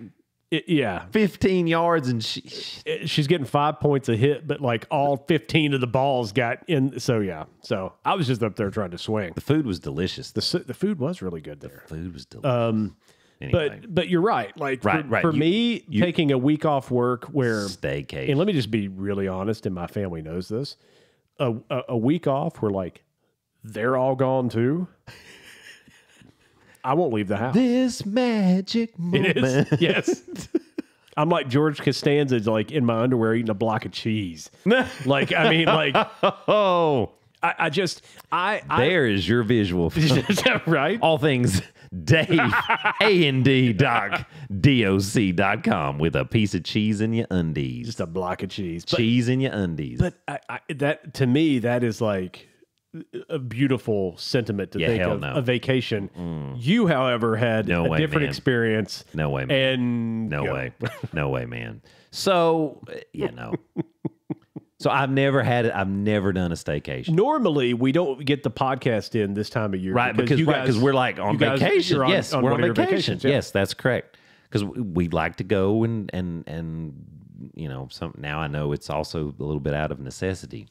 it, yeah, 15 yards, and she, it- she's getting five points a hit, but like all 15 of the balls got in. So yeah, so I was just up there trying to swing. the food was delicious. The The food was really good there. food was delicious. Um, anyway, But but you're right. Like Right, for, right. for You- me, taking a week off work where staycation. and let me just be really honest, and my family knows this. A a, a week off where like they're all gone too. I won't leave the house. this magic It moment. is. Yes. I'm like George Costanza, like in my underwear eating a block of cheese. Like, I mean, like, oh, I, I just, I, I there is your visual. right? All things Dave, A N D doc, D O C dot com with a piece of cheese in your undies. Just a block of cheese. But, cheese in your undies. but I, I, that, to me, that is like a beautiful sentiment to Yeah, think hell of no. a vacation. Mm. You, however, had No a way, different man. experience. no way, man. And No go. way. No way, man. So, you know. so I've never had it. I've never done a staycation. Normally, we don't get the podcast in this time of year, Right, because you right, because guys- we're like on vacation. on- yes, on we're on vacation. yeah. Yes, that's correct. Because we like to go and and and you know, some now I know it's also a little bit out of necessity.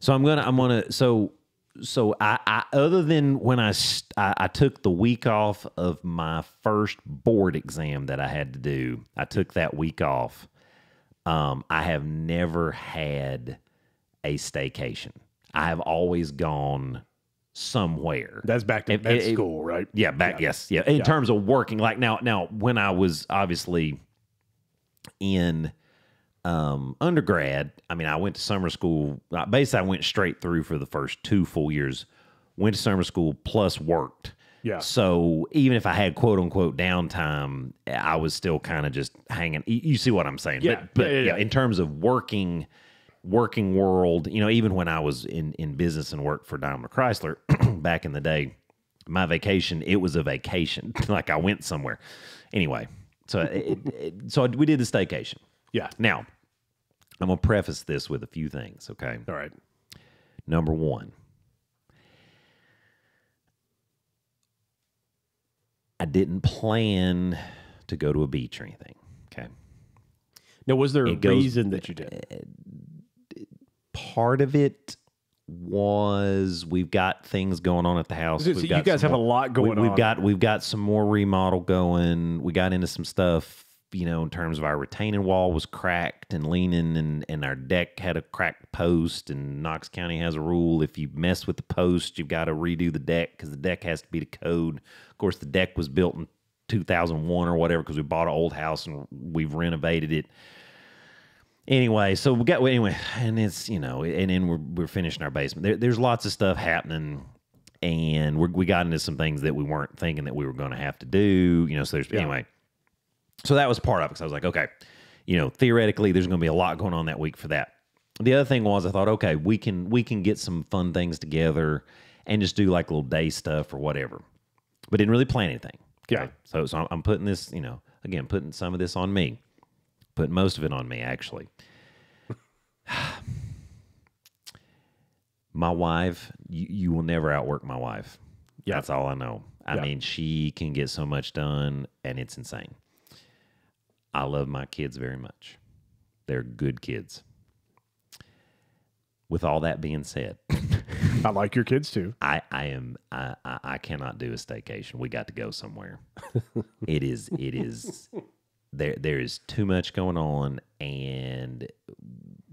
So I'm gonna I'm gonna so so I, I other than when I, I I took the week off of my first board exam that I had to do, I took that week off. Um, I have never had a staycation. I have always gone somewhere. That's back to It- med it- it- school, right? Yeah, back yes, yeah. In terms of working, like now, now when I was obviously in um, undergrad, I mean, I went to summer school. Basically, I went straight through for the first two full years. Went to summer school plus worked. Yeah. So even if I had quote unquote downtime, I was still kind of just hanging. You, see what I'm saying? Yeah, But, but yeah, yeah, yeah, yeah. in terms of working, working world, you know, even when I was in in business and worked for Daimler Chrysler back in the day, my vacation it was a vacation. like I went somewhere. Anyway, so it, it, so we did the staycation. Yeah. Now, I'm gonna preface this with a few things. Okay. All right. Number one, I didn't plan to go to a beach or anything. Okay. Now, was there a goes- reason that you did? Uh, part of it was we've got things going on at the house. So We've you guys have a lot going we, We've on. got we've got some more remodel going. We got into some stuff, you know, in terms of our retaining wall was cracked and leaning, and and our deck had a cracked post. And Knox County has a rule: if you mess with the post, you've got to redo the deck because the deck has to be to code. Of course, the deck was built in 2001 or whatever because we bought an old house and we've renovated it anyway, so we got anyway, and it's you know, and then we're we're finishing our basement. There, there's lots of stuff happening, and we we got into some things that we weren't thinking that we were going to have to do. You know, so there's anyway. So that was part of it. Because I was like, okay, you know, theoretically, there's going to be a lot going on that week for that. The other thing was, I thought, okay, we can we can get some fun things together and just do like little day stuff or whatever, but didn't really plan anything. Yeah. So so I'm, I'm putting this, you know, again, putting some of this on me, putting most of it on me actually. my wife, you, you will never outwork my wife. Yeah. That's all I know. I Yeah. mean, she can get so much done and it's insane. I love my kids very much. They're good kids. With all that being said, I like your kids too. I, I am I, I cannot do a staycation. We got to go somewhere. it is it is there there is too much going on and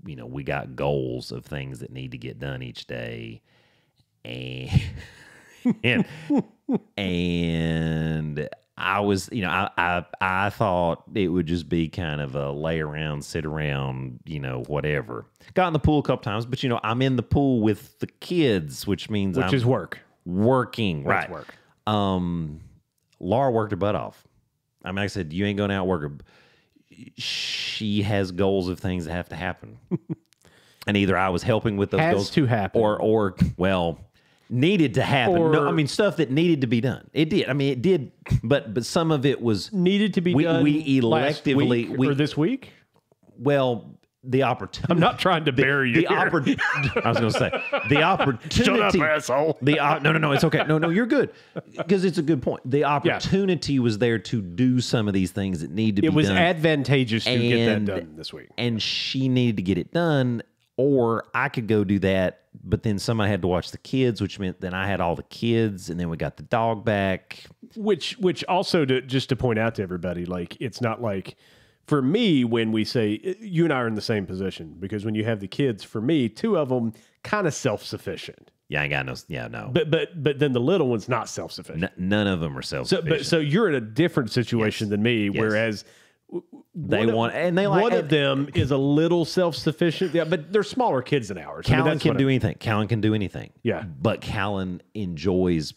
you know, we got goals of things that need to get done each day. And and and I was, you know, I, I I thought it would just be kind of a lay around, sit around, you know, whatever. Got in the pool a couple times, but you know, I'm in the pool with the kids, which means Which I'm is work. working. That's right. work. Um, Laura worked her butt off. I mean, like I said, you ain't going to outwork her. She has goals of things that have to happen, and either I was helping with those Has goals to happen. or or well, needed to happen. no, I mean stuff that needed to be done. It did. I mean, it did, but but some of it was Needed to be We- done. we electively- we- or this week. well the opportunity. I'm not trying to bury you. the oppor- I was going to say the opportunity. Shut up, asshole. The op- no, no, no, it's okay. No, no, you're good because it's a good point. The opportunity was there to do some of these things that need to It be It was done, advantageous to get that done this week. and she needed to get it done, or I could go do that. But then somebody had to watch the kids, which meant then I had all the kids, and then we got the dog back. Which, which also to just to point out to everybody, like it's not like for me when we say eh, you and I are in the same position because when you have the kids, for me, two of them kind of self sufficient, Yeah, I ain't got no. Yeah, no. but but but then the little one's not self sufficient. N- none of them are self sufficient. So, but so you're in a different situation than me, whereas they of- want, and they like. one of them is a little self sufficient. Yeah, but they're smaller kids than ours. I mean, can what I- do anything. Callan can do anything. Yeah. But Callan enjoys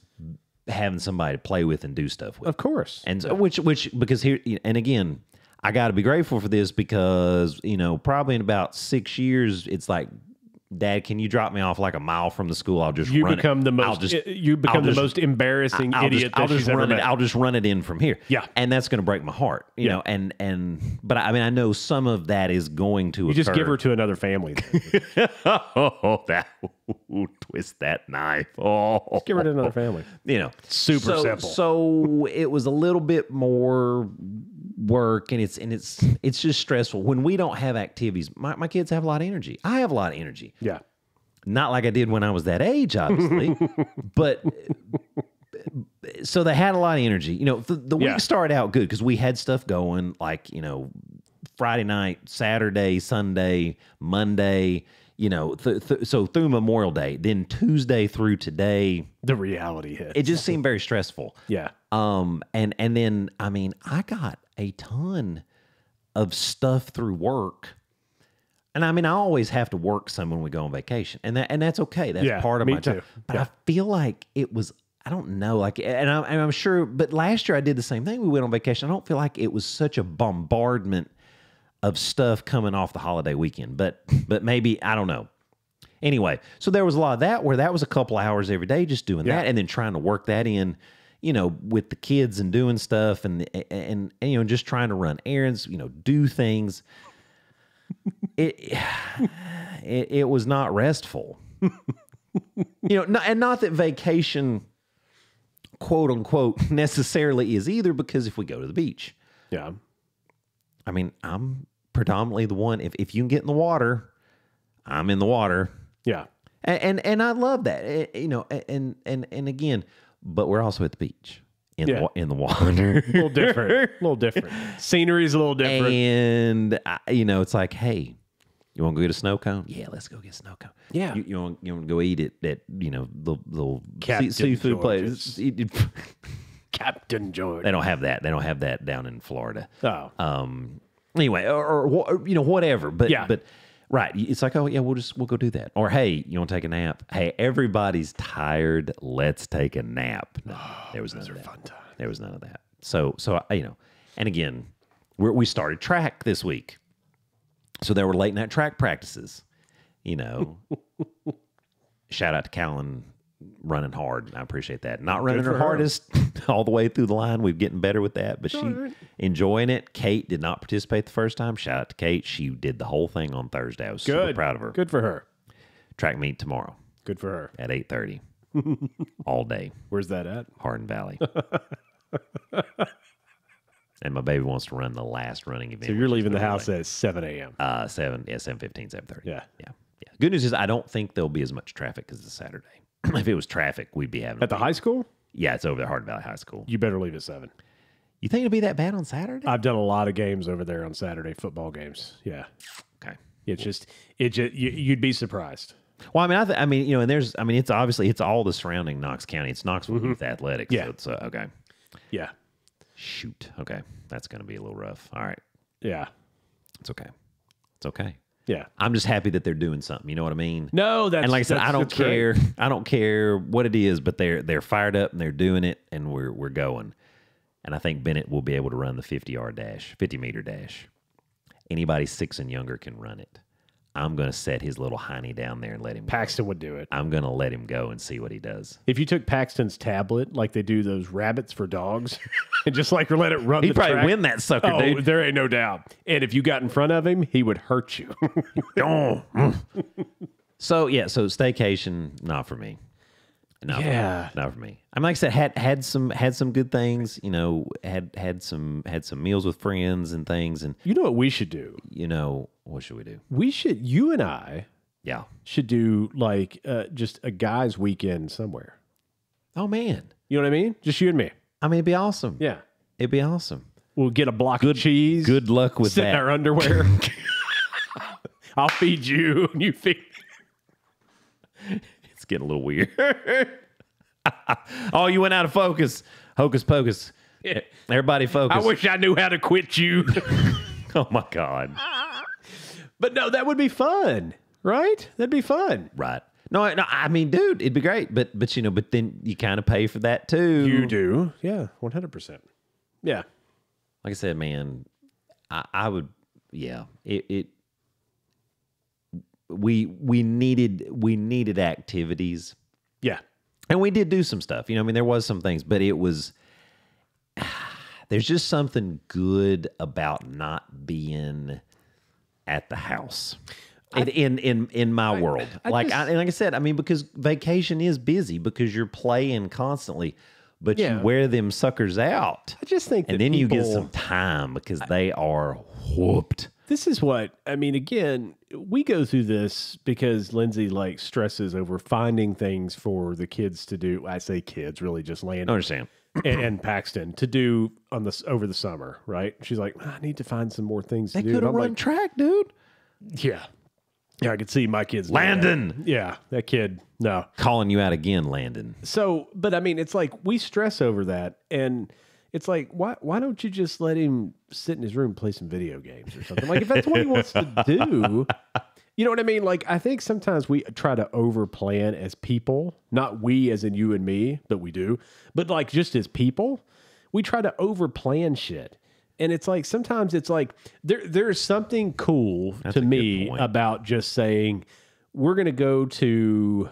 having somebody to play with and do stuff with. Of course. And so, which which because here and again, I got to be grateful for this because you know probably in about six years, it's like, Dad, can you drop me off like a mile from the school? I'll just you run become it. the I'll most just- you I'll become the just- most embarrassing I'll idiot just, I'll just run it. met. I'll just run it in from here. Yeah. and that's going to break my heart. You Yeah. know, and and but I mean, I know some of that is going to you just give her to another family. oh, that twist that knife. Oh, give her to another family. you know, Super so, simple. So it was a little bit more work, and it's and it's it's just stressful when we don't have activities. My my kids have a lot of energy. I have a lot of energy. Yeah. Not like I did when I was that age, obviously, but so they had a lot of energy. You know, the, the Yeah. week started out good because we had stuff going, like you know, Friday night, Saturday, Sunday, Monday. You know, th- th- so through Memorial Day, then Tuesday through today, The reality hit. it just seemed very stressful. yeah. Um, and and then I mean, I got a ton of stuff through work. And I mean, I always have to work some when we go on vacation, and that and that's okay. That's Yeah, part of me my job. But Yeah. I feel like it was. I don't know, like, and I'm, and I'm sure. But last year I did the same thing. We went on vacation. I don't feel like it was such a bombardment of stuff coming off the holiday weekend. But but maybe I don't know. Anyway, so there was a lot of that where that was a couple hours every day just doing Yeah. that, and then trying to work that in, you know, with the kids and doing stuff, and and, and you know just trying to run errands, you know, do things. it, it it was not restful, you know, not, and not that vacation, quote unquote, necessarily is either, because if we go to the beach, Yeah. I mean, I'm predominantly the one. If if you can get in the water, I'm in the water. Yeah. and and, and I love that. You know, and and and again, but we're also at the beach in Yeah. the in the water, A little different. a little different. Scenery's a little different. and I, you know, it's like, hey, you want to go get a snow cone? Yeah, let's go get a snow cone. Yeah. you, you want you want to go eat it at you know the little sea, seafood George's. place? Captain George. They don't have that. They don't have that down in Florida. Oh. um anyway or, or, you know whatever but Yeah. but right. It's like oh yeah we'll just we'll go do that. Or hey you want to take a nap? Hey everybody's tired. Let's take a nap. No, there was none of that. fun times. there was none of that. So so I, you know and again we're, we started track this week. So there were late night track practices. You know, shout out to Callan running hard. I appreciate that. Not running her her. hardest all the way through the line. We've getting better with that, but she enjoying it. Kate did not participate the first time. Shout out to Kate. She did the whole thing on Thursday. I was super proud of her. Good for her. Track meet tomorrow Good for her. at eight thirty, all day. Where's that at? Hardin Valley. and my baby wants to run the last running event. So you're leaving the house at 7 a.m. uh seven yeah seven fifteen seven thirty. Yeah. yeah yeah. Good news is I don't think there'll be as much traffic because it's Saturday. if it was traffic, we'd be having At the high school, yeah. It's over at Hardin Valley High School. you better leave at 7. You think it'll be that bad on Saturday? I've done a lot of games over there on Saturday, football games. Yeah. okay. It's just, it just, you, you'd be surprised. Well, I mean, I, th- I mean, you know, and there's, I mean, it's obviously it's all the surrounding Knox County. It's Knoxville Youth Athletics. Yeah. So it's uh, okay. Yeah. Shoot. Okay, that's going to be a little rough. All right, Yeah. it's okay. It's okay. Yeah. I'm just happy that they're doing something. You know what I mean? No, that's, and like I said, I don't that's great. care. I don't care what it is, but they're they're fired up and they're doing it, and we're we're going. And I think Bennett will be able to run the 50 yard dash, 50 meter dash. Anybody six and younger can run it. I'm going to set his little hiney down there and let him. Paxton would do it. I'm going to let him go and see what he does. If you took Paxton's tablet, like they do those rabbits for dogs, and just like let it run, He'd probably track, win that sucker, Oh, dude. there ain't no doubt. And if you got in front of him, he would hurt you. So yeah, so staycation, not for me. Not Yeah. for not for me. I mean, like I said, had had some had some good things. You know, had had some had some meals with friends and things, and you know what we should do? you know, what should we do? We should, you and I Yeah. should do like uh, just a guy's weekend somewhere. Oh man, You know what I mean? Just you and me. I mean, it'd be awesome. Yeah. it'd be awesome. We'll get a block of cheese. Good luck with sit in our underwear. I'll feed you and you feed. It's getting a little weird. oh, you went out of focus. Hocus pocus. Yeah. Everybody focus. I wish I knew how to quit you. oh my god. but no, that would be fun, right? That'd be fun. Right. No, no, I mean, dude, it'd be great, but but you know, but then you kind of pay for that too. You do. Yeah, 100%. Yeah. like I said, man, I, I would, yeah, it, it. We we needed we needed activities, Yeah. and we did do some stuff. You know, I mean, there was some things, but it was. There's just something good about not being at the house. In, in in in my world, I like just- I, and like I said, I mean, because vacation is busy because you're playing constantly, but Yeah. you wear them suckers out. I just think and then you get people- some time because they are whooped. This is what I mean. Again, we go through this because Lindsay like stresses over finding things for the kids to do. I say kids, really just I Landon understand. and, and Paxton to do on this over the summer, right? She's like, I need to find some more things They to do. could And have I'm run like, track, dude. yeah, yeah. I could see my kids. doing that. Landon yeah, that kid. No, calling you out again, Landon. So, but I mean, it's like we stress over that, and it's like, why why don't you just let him sit in his room and play some video games or something? Like if that's what he wants to do, you know what I mean? Like I think sometimes we try to over plan as people, not we as in you and me, but we do, but like just as people, we try to over plan shit. And it's like sometimes it's like there there's something cool That's to me about just saying we're gonna go to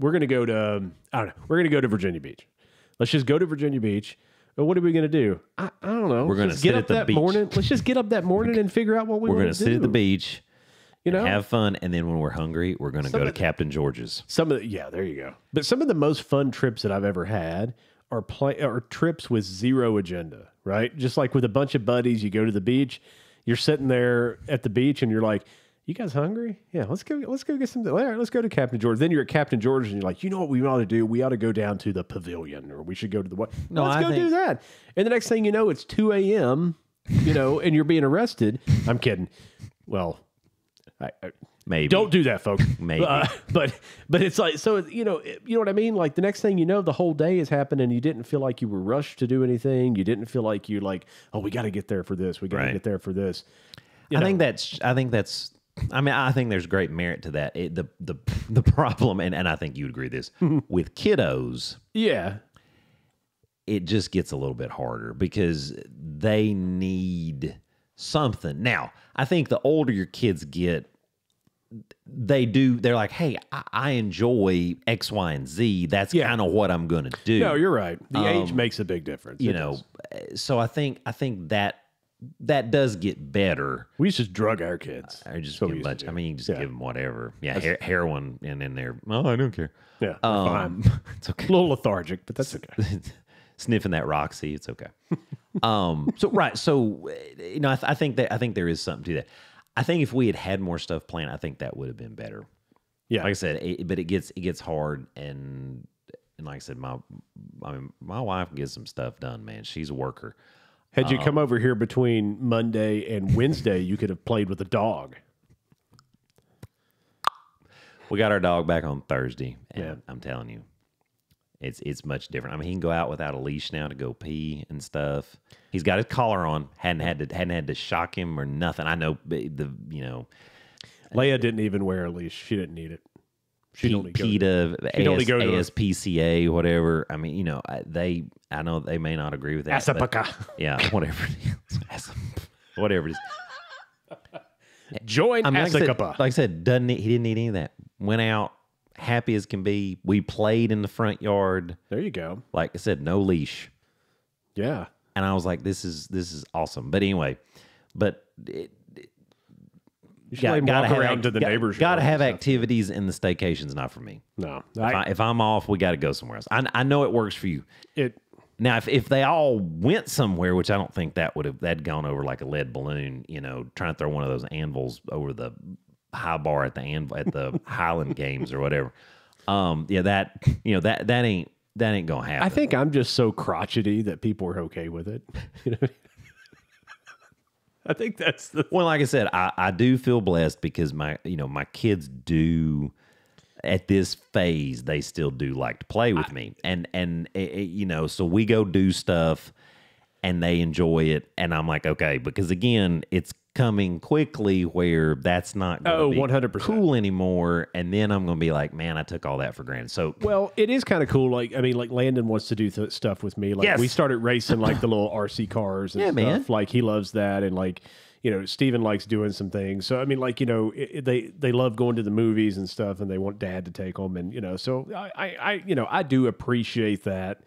we're going to go to I don't know. We're going to go to Virginia Beach. Let's just go to Virginia Beach. Well, what are we going to do? I, I don't know. We're gonna get up at the that beach. morning. Let's just get up that morning and figure out what we We're want to do. We're going to to sit at the beach, You know, have fun, and then when we're hungry, we're going to go to the- Captain George's. some of the, yeah, there you go. But some of the most fun trips that I've ever had are play are trips with zero agenda, right? Just like with a bunch of buddies, you go to the beach, you're sitting there at the beach, and you're like, "You guys hungry? Yeah, let's go. Let's go get some. All right, let's go to Captain George." Then you're at Captain George, and you're like, "You know what we ought to do? We ought to go down to the pavilion, or we should go to the what? No, let's I go do that." And the next thing you know, it's two a.m. You know, and you're being arrested. I'm kidding. Well, I, I, Maybe. don't do that, folks. Maybe. Uh, but but it's like so you know it- you know what I mean. Like the next thing you know, the whole day has happened, and you didn't feel like you were rushed to do anything. You didn't feel like you like oh we got to get there for this. We got to Right. get there for this. You I know, think that's. I think that's. I mean, I think there's great merit to that. It, the the the problem, and, and I think you'd agree this with kiddos, yeah it just gets a little bit harder because they need something. Now, I think the older your kids get, they do. They're like, hey, I, I enjoy X, Y, and Z. That's Yeah. kind of what I'm going to do. No, you're right. The age Um, makes a big difference. you It know. does. uh, So I think I think that that does get better. we used to just drug our kids. I just So give we them used to bunch. I mean, you just Yeah. give them whatever. Yeah, her- heroin and in there. Oh, I don't care. Yeah, Um, fine. it's okay. A little lethargic, but that's okay. Sniffing that Roxy, it's okay. um. So right. So you know, I, th- I think that I think there is something to that. I think if we had had more stuff planned, I think that would have been better. Yeah, Like I said, it, but it gets it gets hard and. And like I said, my I mean, my wife gets some stuff done, man. She's a worker. Had you um, come over here between Monday and Wednesday, you could have played with a dog. We got our dog back on Thursday, and Yeah. I'm telling you, it's it's much different. I mean, he can go out without a leash now to go pee and stuff. He's got his collar on. hadn't had to hadn't had to shock him or nothing. I know the the, you know Leia didn't even wear a leash. She didn't need it. She'd P-. PETA, she'd only go to a- ASPCA, whatever. I mean, you know, I- they I know they may not agree with that. Asapaka. yeah, whatever it is, whatever it is. Join I mean, like I, said, like I said, doesn't he didn't need any of that. Went out happy as can be. We played in the front yard. there you go. Like I said, no leash. Yeah. and I was like, "This is this is awesome." But anyway, but it, You should let him walk around act- to the got- neighbors. Gotta have activities, and the staycation's not for me. No, If, I, I, if I'm off, we got to go somewhere else. I, I know it works for you. it. Now, if, if they all went somewhere, which I don't think that would have that gone over like a lead balloon, you know, trying to throw one of those anvils over the high bar at the anvil at the Highland Games or whatever. Um, yeah, that you know that that ain't that ain't gonna happen. I think I'm just so crotchety that people are okay with it. I think that's the. Well, like I said, I, I do feel blessed because my you know my kids do at this phase they still do like to play with me and and eh, eh, you know so we go do stuff and they enjoy it and I'm like okay because again it's coming quickly where that's not gonna Oh, be 100%. cool anymore and then I'm gonna be like man I took all that for granted so Well, it is kind of cool. Like, I mean, like Landon wants to do th- stuff with me. Like, Yes. we started racing like the little RC cars and Yeah, stuff. man. Like, he loves that, and like, you know, Steven likes doing some things. So, I mean, like, you know, it, it- they they love going to the movies and stuff, and they want Dad to take them, and you know, so I, I, I you know, I do appreciate that.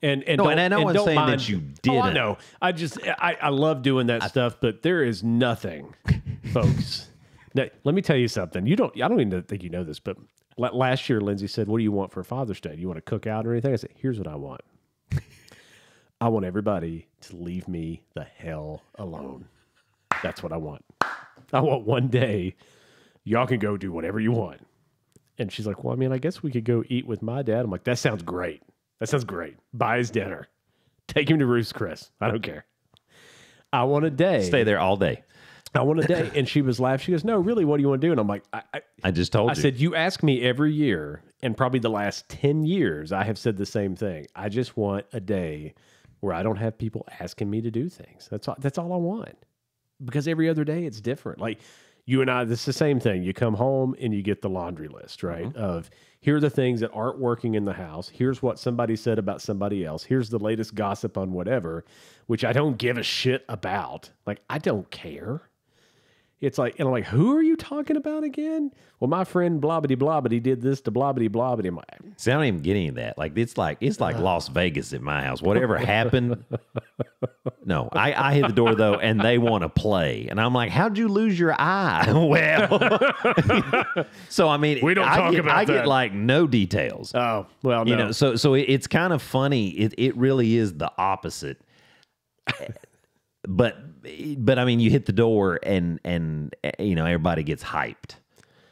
And and No, don't, and I know I'm don't saying that mind- you Oh, I know. I just I, I love doing that stuff, but there is nothing, folks. Now, let me tell you something. You don't. I don't even think you know this, but la- last year, Lindsay said, "What do you want for Father's Day? Do you want to cook out or anything?" I said, "Here's what I want. I want everybody to leave me the hell alone. That's what I want. I want one day y'all can go do whatever you want." And she's like, "Well, I mean, I guess we could go eat with my dad." I'm like, "That sounds great. That sounds great. Buy his dinner, take him to Ruth's Chris. I don't care. I want a day. stay there all day I want a day." And she was laughing. She goes, "No, really, what do you want to do?" And I'm like, I, I, I just told I you said, you ask me every year, and probably the last 10 years, I have said the same thing. I just want a day where I don't have people asking me to do things. That's all, that's all I want. Because every other day it's different. Like you and I, it's the same thing. You come home and you get the laundry list, right? Mm-hmm. Of here are the things that aren't working in the house. Here's what somebody said about somebody else. Here's the latest gossip on whatever, which I don't give a shit about. Like, I don't care. It's like, and I'm like, who are you talking about again? Well, my friend Blobbity Blobbity did this to Blobbity Blobbity. I'm like, See, I don't even get any of that. Like it's like it's like uh. Las Vegas at my house. Whatever happened. No, I, I hit the door though, and they want to play, and I'm like, "How'd you lose your eye?" well, so I mean, We don't I talk get, about I get like no details. oh, well, no. You know, so so it, it's kind of funny. It it really is the opposite. But but I mean, you hit the door and and eh, you know everybody gets hyped.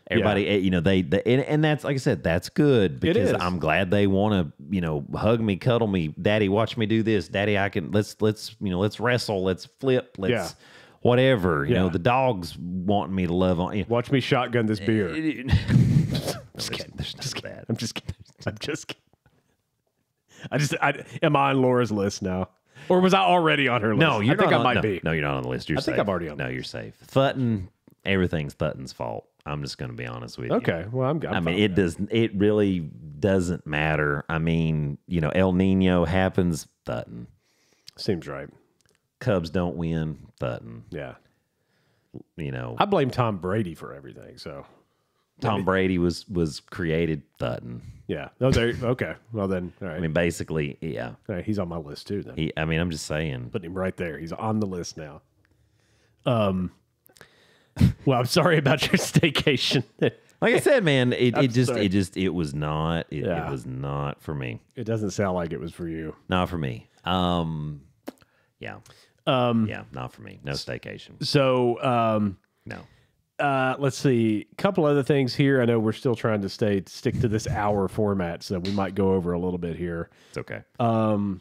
Everybody, eh, you know, they, they and, and that's like I said, that's good because. I'm glad they want to, you know, hug me, cuddle me, daddy, watch me do this, daddy, I can let's let's you know let's wrestle, let's flip, let's Yeah. whatever. You know, the dogs wanting me to love on. You know, Watch me shotgun this beer. just kidding. There's just that. I'm just kidding. I'm just kidding. I just, I, am I on Laura's list now? Or was I already on her list? No, you're I think not I on, might no, be. No, you're not on the list. You're I think safe. I'm already on No, you're safe. Thutton, everything's Thutton's fault. I'm just going to be honest with you. Okay. Well, I'm, I'm I mean, it does. It really doesn't matter. I mean, you know, El Nino happens. Thutton. Seems right. Cubs don't win. Thutton. Yeah. you know, I blame Tom Brady for everything. So Tom Brady was was created thudding. yeah. No, there. Okay. Well then, all right. I mean, basically, yeah. All right, He's on my list too. Then He, I mean, I'm just saying. put him right there. He's on the list now. Um. Well, I'm sorry about your staycation. Like I said, man, it, it just sorry. it just it was not it, Yeah. it was not for me. it doesn't sound like it was for you. Not for me. Um, yeah, Um. yeah, not for me. No staycation. So, um, No. Uh, let's see. A couple other things here. I know we're still trying to stay stick to this hour format, so we might go over a little bit here. It's okay. Um,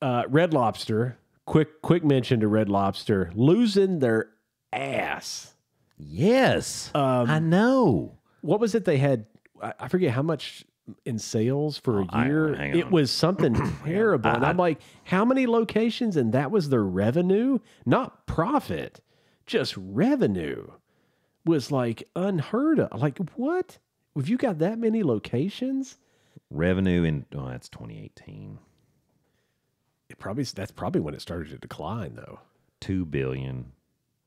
uh, Red Lobster. Quick, quick mention to Red Lobster losing their ass. yes, Um, I know. What was it they had? I, I forget how much in sales for a Oh, I- year. it was something terrible. and I- I'm like, how many locations? And that was their revenue, not profit, just revenue. Was like unheard of. Like what? Have you got that many locations? Revenue in oh, that's 2018. It probably that's probably when it started to decline though. Two billion.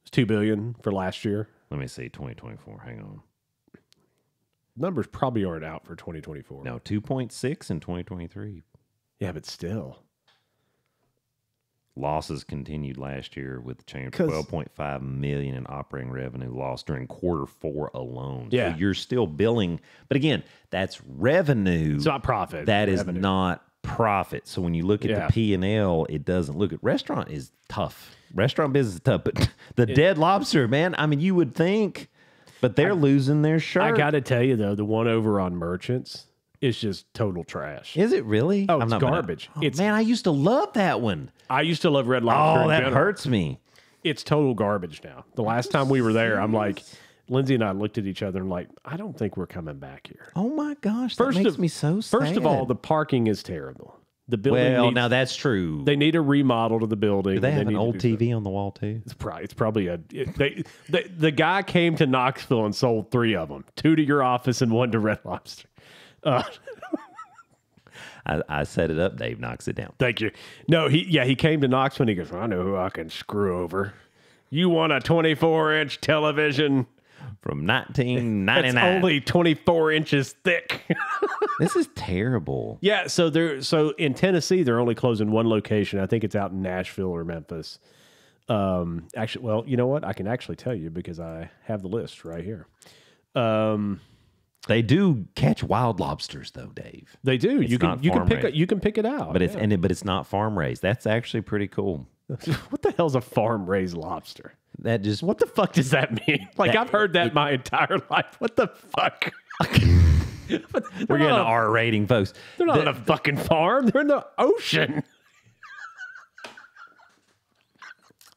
It's two billion for last year. Let me see. 2024. Hang on. Numbers probably aren't out for 2024. No, 2.6 in 2023. Yeah, but still. Losses continued last year with the change 'Cause- 12.5 million in operating revenue lost during quarter four alone. Yeah. So you're still billing, but again, that's revenue. It's not profit. that is revenue. not profit. So when you look at Yeah. the P and L, it doesn't look at restaurant is tough. Restaurant business is tough, but the dead lobster, man. I mean, you would think, but they're losing their shirt. I got to tell you though, the one over on Merchants is just total trash. Is it really? Oh, it's not been- garbage. Oh, It's- man, I used to love that one. I used to love Red Lobster. Oh, in that general. hurts me. It's total garbage now. The last time we were there, I'm like, Lindsay and I looked at each other and like, I don't think we're coming back here. Oh my gosh, First that makes of- me so sad. First of all, the parking is terrible. The building well, needs, now that's true. they need a remodel to the building. Do they have an need to old do TV on the wall too? It's probably, it's probably a it, they, the the guy came to Knoxville and sold three of them, two to your office and one to Red Lobster. Uh, I, I set it up. Dave knocks it down. thank you. No, he yeah he came to Knoxville. He goes, I know who I can screw over. You want a 24 inch television? From It's 1999. only 24 inches thick. this is terrible. yeah, so they're so in Tennessee they're only closing one location. I think it's out in Nashville or Memphis. Um, actually, well, you know what? I can actually tell you because I have the list right here. Um, They do catch wild lobsters though, Dave. They do. you can you can pick raised. it. You can pick it out. But it's yeah. and it, but it's not farm raised. That's actually pretty cool. what the hell's a farm raised lobster? That just What the fuck does that mean? Like That- I've heard that my entire life. What the fuck? we're getting an R rating, folks. They're not on a fucking farm. They're in the ocean.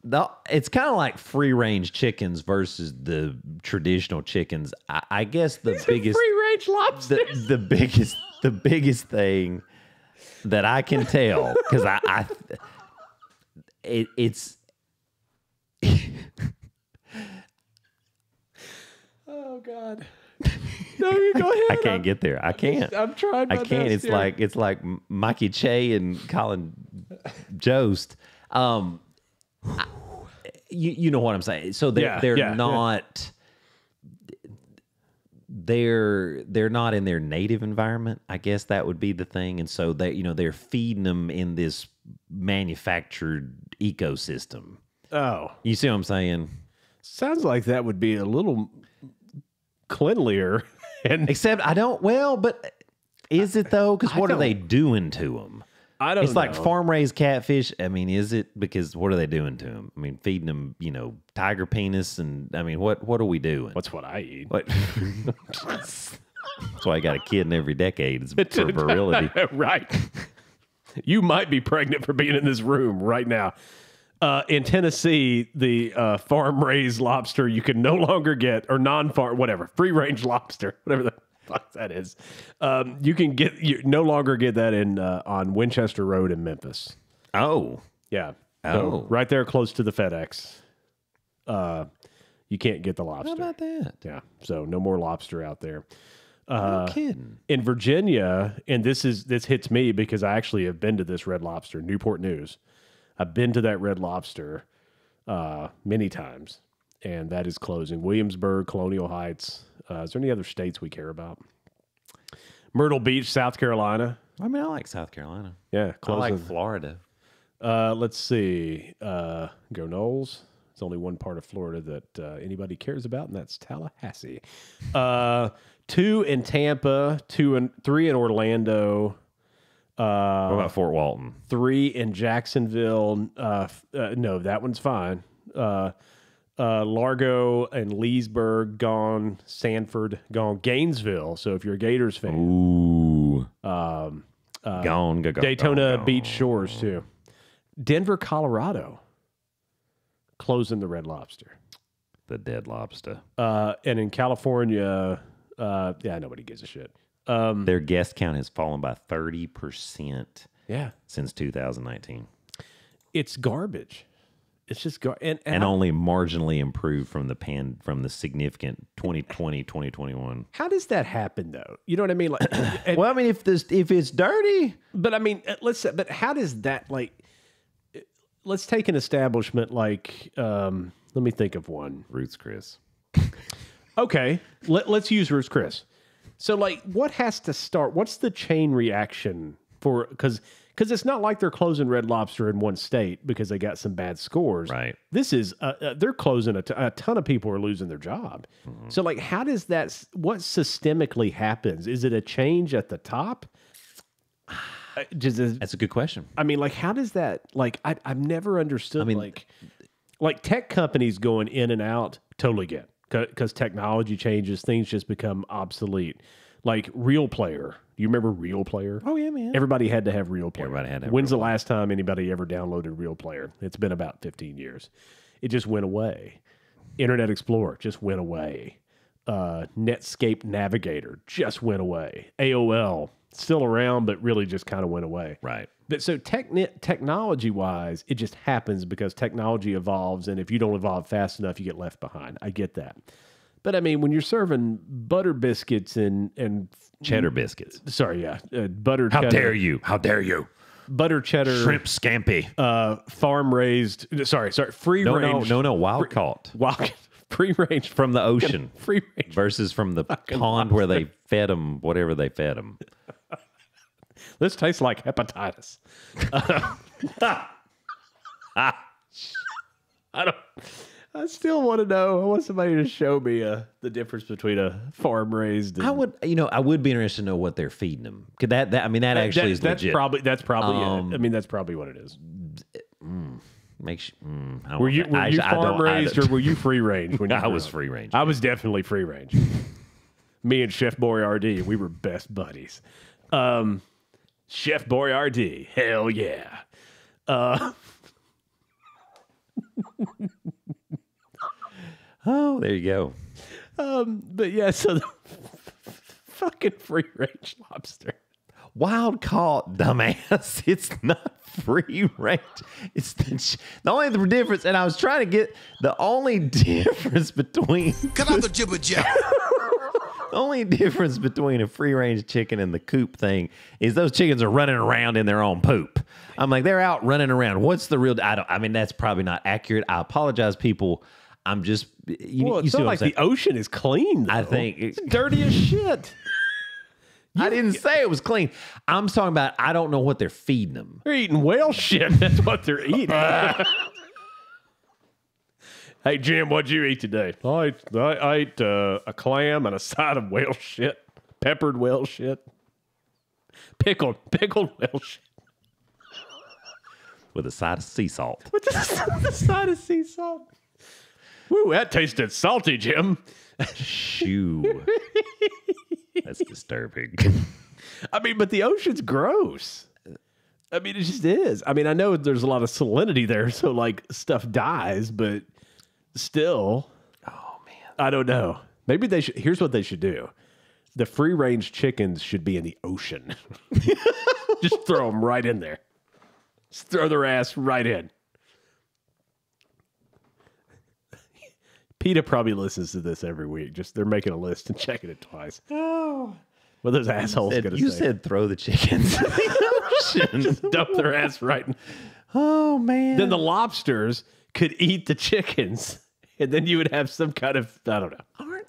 The, it's kind of like free range chickens versus the traditional chickens. I, I guess the biggest free range lobsters. the, the biggest the biggest thing that I can tell because I, I it, it's oh god. No, you go ahead. I can't get there. I can't. I'm trying. My I can't. It's here. like it's like Mikey Che and Colin Jost. Um, I- you you know what I'm saying. So they're Yeah, they're yeah, yeah. not. They're they're not in their native environment. I guess that would be the thing, and so they you know they're feeding them in this manufactured ecosystem. oh, You see what I'm saying? sounds like that would be a little cleanlier. And Except I don't. Well, but is it though? Because what are they doing to them? I don't. It's like farm raised catfish. I mean, is it because what are they doing to them? I mean, feeding them, you know, tiger penis, and I mean, what what are we doing? What's what I eat? what? That's why I got a kid in every decade. It's for virility. right. You might be pregnant for being in this room right now. Uh, in Tennessee, the uh, farm raised lobster you can no longer get, or non farm, whatever, free range lobster, whatever the fuck that is. Um, you can get, you no longer get that in uh, on Winchester Road in Memphis. Oh, Yeah. Oh. So right there close to the FedEx. Uh, you can't get the lobster. how about that? Yeah. So no more lobster out there. no kidding. in Virginia, and this is this hits me because I actually have been to this Red Lobster, Newport News. I've been to that Red Lobster uh, many times. and that is closing. Williamsburg, Colonial Heights. Uh, is there any other states we care about? Myrtle Beach, South Carolina. I mean, I like South Carolina. Yeah, I like closing. Florida. Uh, let's see. Uh, go Noles. It's only one part of Florida that uh, anybody cares about, and that's Tallahassee. Uh, two in Tampa, two and three in Orlando, What uh, about Fort Walton? three in Jacksonville. Uh, f- uh, no, that one's fine. Uh, uh, Largo and Leesburg gone. Sanford gone. Gainesville. So if you're a Gators fan, Ooh. um, uh, gone, go, go, Daytona gone, Beach. Shores too. Denver, Colorado, closing the Red Lobster. The dead lobster. Uh, and in California, uh, yeah, nobody gives a shit. Um, Their guest count has fallen by 30% yeah, since 2019 it's garbage. It's just gar- and, and, and how, only marginally improved from the pan from the significant 2020 2021. how does that happen though? You know what I mean? Like, and- Well, I mean if this if it's dirty, but I mean, uh, let's. But how does that like? uh, Let's take an establishment like. Um, let me think of one. Ruth's Chris. Okay, let, let's use Ruth's Chris. So, like, what has to start? What's the chain reaction for? Because because it's not like they're closing Red Lobster in one state because they got some bad scores. Right. This is uh, uh, they're closing a, t- a ton of people are losing their job. Mm-hmm. So, like, how does that? What systemically happens? Is it a change at the top? Uh, Just That's a good question. I mean, like, how does that? Like, I, I've never understood. I mean- like, like tech companies going in and out, totally get because technology changes, things just become obsolete. Like Real Player, you remember Real Player? Oh yeah, man. Everybody had to have Real Player. Everybody had to When's the last time anybody ever downloaded Real Player? It's been about 15 years. It just went away. Internet Explorer just went away. Uh, Netscape Navigator just went away. AOL still around, but really just kind of went away. Right. But so techni- technology wise, it just happens because technology evolves, and if you don't evolve fast enough, you get left behind. I get that. But I mean, when you're serving butter biscuits and and Cheddar biscuits. sorry, yeah, uh, butter. How cheddar, dare you? How dare you? Butter cheddar, Shrimp scampi. uh, farm raised. Sorry, sorry, free No, no, range. no, no. Wild caught wild, free range from the ocean free range. versus from the pond where they fed them whatever they fed them. This tastes like hepatitis. I don't. I still want to know. I want somebody to show me uh, the difference between a farm raised. And, I would, you know, I would be interested to know what they're feeding them. Could that, that I mean, that actually That- is that's legit. probably that's probably Um, it. I mean, that's probably what it is. Make sure, mm, I don't Were you were I you farm raised or were you free range? When you I was up? free range. I was definitely free range. Me and Chef Boyardee, we were best buddies. Um, Chef Boyardee, hell yeah. Uh, Oh, there you go. um, but yeah, so the fucking free range lobster. Wild caught, dumbass. It's not free range. It's the, ch- the only the difference, and I was trying to get the only difference between Cut out the jibber jabber. the only difference between a free range chicken and the coop thing is those chickens are running around in their own poop. I'm like, they're out running around. What's the real? I don't. I mean, that's probably not accurate. I apologize, people. I'm just. You, Well, you it's not like the ocean is clean. Though. I think it's dirty as shit. I didn't say it was clean. I'm talking about I don't know what they're feeding them. They're eating whale shit. That's what they're eating. hey, Jim, what'd you eat today? I ate, I, I ate uh, a clam and a side of whale shit, peppered whale shit, pickled, pickled whale shit. with a side of sea salt. With the side of sea salt. Woo, that tasted salty, Jim. Shoo. That's disturbing. I mean, but the ocean's gross. I mean, it just is. I mean, I know there's a lot of salinity there, so like stuff dies, but still. Oh man, I don't know. Maybe they should. Here's what they should do: the free range chickens should be in the ocean. just throw them right in there. Just throw their ass right in. PETA probably listens to this every week. Just they're making a list and checking it twice. Oh. What are those assholes Said- gonna you say? said throw the chickens in the ocean. dump their ass right. in- oh man. Then the lobsters could eat the chickens and then you would have some kind of I don't know.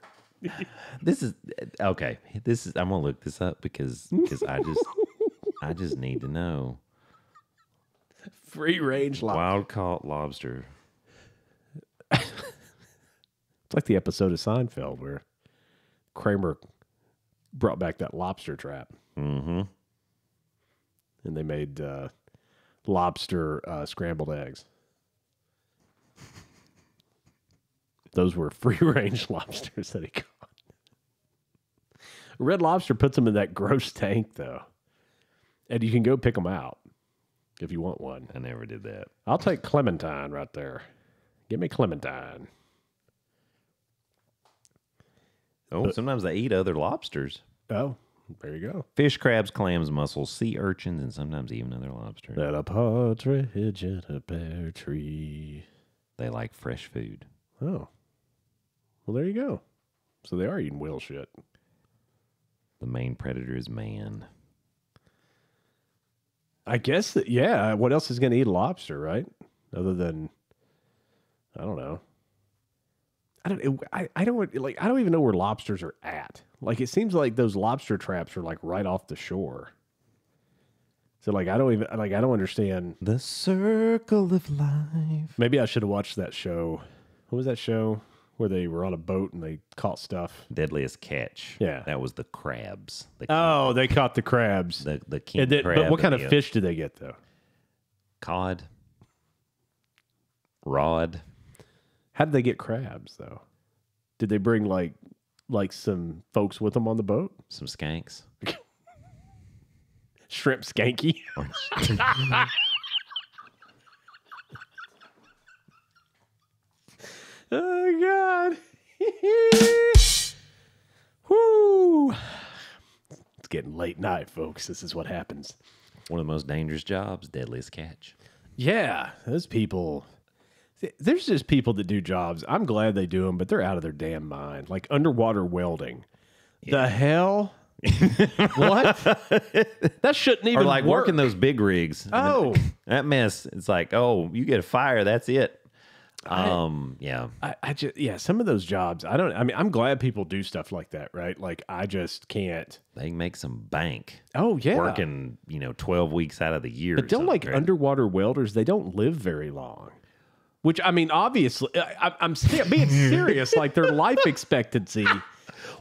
This is okay. This is I'm gonna look this up because because I just I just need to know. Free range lobster. Wild caught lobster. It's like the episode of Seinfeld where Kramer brought back that lobster trap. Mm-hmm. and they made uh, lobster uh, scrambled eggs. Those were free range lobsters that he caught. Red Lobster puts them in that gross tank, though. And you can go pick them out if you want one. I never did that. I'll take Clementine right there. Give me Clementine. Oh, sometimes they eat other lobsters. Oh, there you go. Fish, crabs, clams, mussels, sea urchins, and sometimes even other lobsters. At a partridge in a pear tree. They like fresh food. Oh. Well, there you go. So they are eating whale shit. The main predator is man. I guess that, yeah. What else is going to eat a lobster, right? Other than, I don't know. I don't. I, I don't like. I don't even know where lobsters are at. Like it seems like those lobster traps are like right off the shore. So like I don't even like I don't understand. The circle of life. Maybe I should have watched that show. What was that show where they were on a boat and they caught stuff? Deadliest catch. Yeah. That was the crabs. The Oh, they caught the crabs. the, the king crab. but what kind of fish did they get though? Cod. Rod. How did they get crabs though? Did they bring like like some folks with them on the boat? Some skanks. Shrimp skanky. oh God. Whoo. It's getting late night, folks. This is what happens. One of the most dangerous jobs. Deadliest catch. Yeah, those people. Th- There's just people that do jobs. I'm glad they do them, but they're out of their damn mind. Like underwater welding. The hell? what? that shouldn't even Or like work. working those big rigs. Oh, that mess. It's like, oh, you get a fire. That's it. Um, yeah. I, I just yeah. Some of those jobs, I don't. I mean, I'm glad people do stuff like that, right? Like I just can't. They make some bank Oh yeah, working, you know, 12 weeks out of the year. But don't like underwater welders. They don't live very long. Which I mean, obviously, I, I'm ser- being serious. like their life expectancy.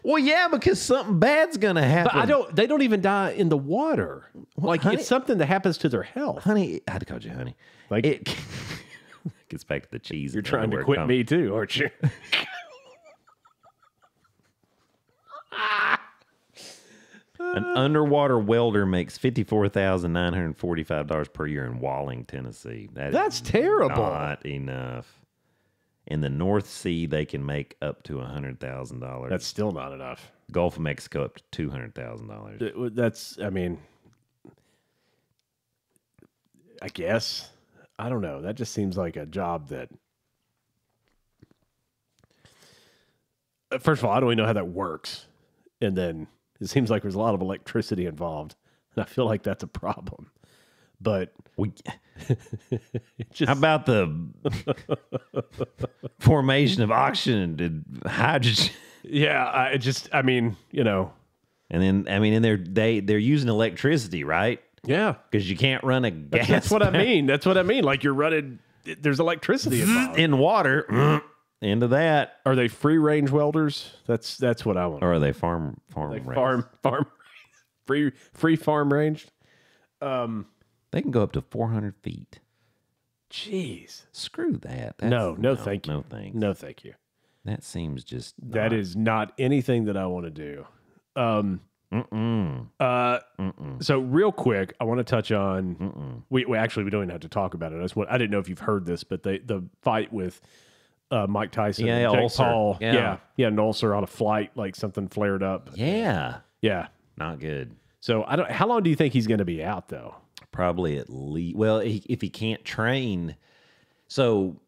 Well, yeah, because something bad's gonna happen. But I don't. They don't even die in the water. Like honey- it's something that happens to their health. honey. I had to call you honey. Like- it gets back to the cheese. You're trying to quit comes. me too, aren't you? An underwater welder makes fifty-four thousand nine hundred forty-five dollars per year in Walling, Tennessee. That is That's terrible. Not enough. In the North Sea, they can make up to hundred thousand dollars. That's still not enough. Gulf of Mexico up to two hundred thousand dollars. That's. I mean, I guess. I don't know. That just seems like a job that. Uh, First of all, I don't even know how that works, and then it seems like there's a lot of electricity involved, and I feel like that's a problem. But We, just how about the formation of oxygen and hydrogen? yeah, I it just I mean, you know, And then, I mean, and they're they they're using electricity, right? yeah, Because you can't run a gas. that's what I mean. That's what I mean. Like you're running. There's electricity involved. in water. Into that, Are they free range welders? That's that's what I want. or are they farm farm Like raised? farm farm free free farm ranged. Um they can go up to four hundred feet. Jeez. Screw that. No, That's- no, thank you. No thanks. No, thank you. That seems just That is not anything that I want to do. Um Mm-mm. uh Mm-mm. so real quick, I want to touch on we, we actually we don't even have to talk about it. I just want, I didn't know if you've heard this, but they the fight with uh, Mike Tyson Yeah, yeah, Jake ulcer. Paul. Yeah. yeah. Yeah, an ulcer on a flight, like something flared up. Yeah, Yeah. not good. So I don't how long do you think he's gonna be out though? Probably at least. Well, he, if he can't train, so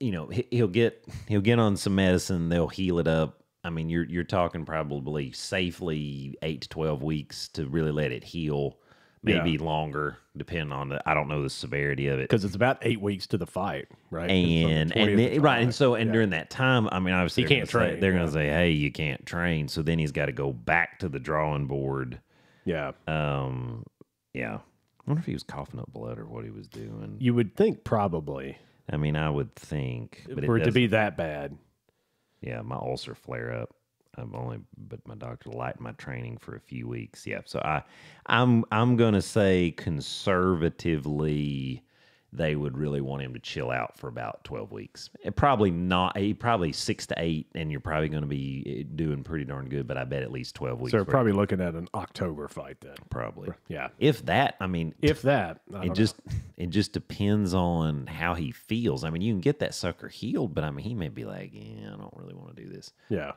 you know he, he'll get he'll get on some medicine. They'll heal it up. I mean, you're you're talking probably safely eight to twelve weeks to really let it heal. Maybe longer, depending on the. I don't know the severity of it. because it's about eight weeks to the fight, right? And and then, right, and so and Yeah. during that time, I mean, obviously He they're can't gonna say- train, they're yeah. going to say, "Hey, you can't train." So then he's got to go back to the drawing board. yeah, Um, yeah. I wonder if he was coughing up blood or what he was doing. you would think probably I mean, I would think, but for it to be that bad. yeah, my ulcer flare up. I've only, but my doctor lightened my training for a few weeks. Yeah, so I, I'm, I'm gonna say conservatively, they would really want him to chill out for about twelve weeks. And probably not, eh, probably six to eight, and you're probably going to be eh, doing pretty darn good. But I bet at least twelve weeks. So we're probably looking at an October fight then. probably, Yeah, if that. I mean, if that. I it just it just depends on how he feels. I mean, you can get that sucker healed, but I mean, he may be like, yeah, I don't really want to do this. know.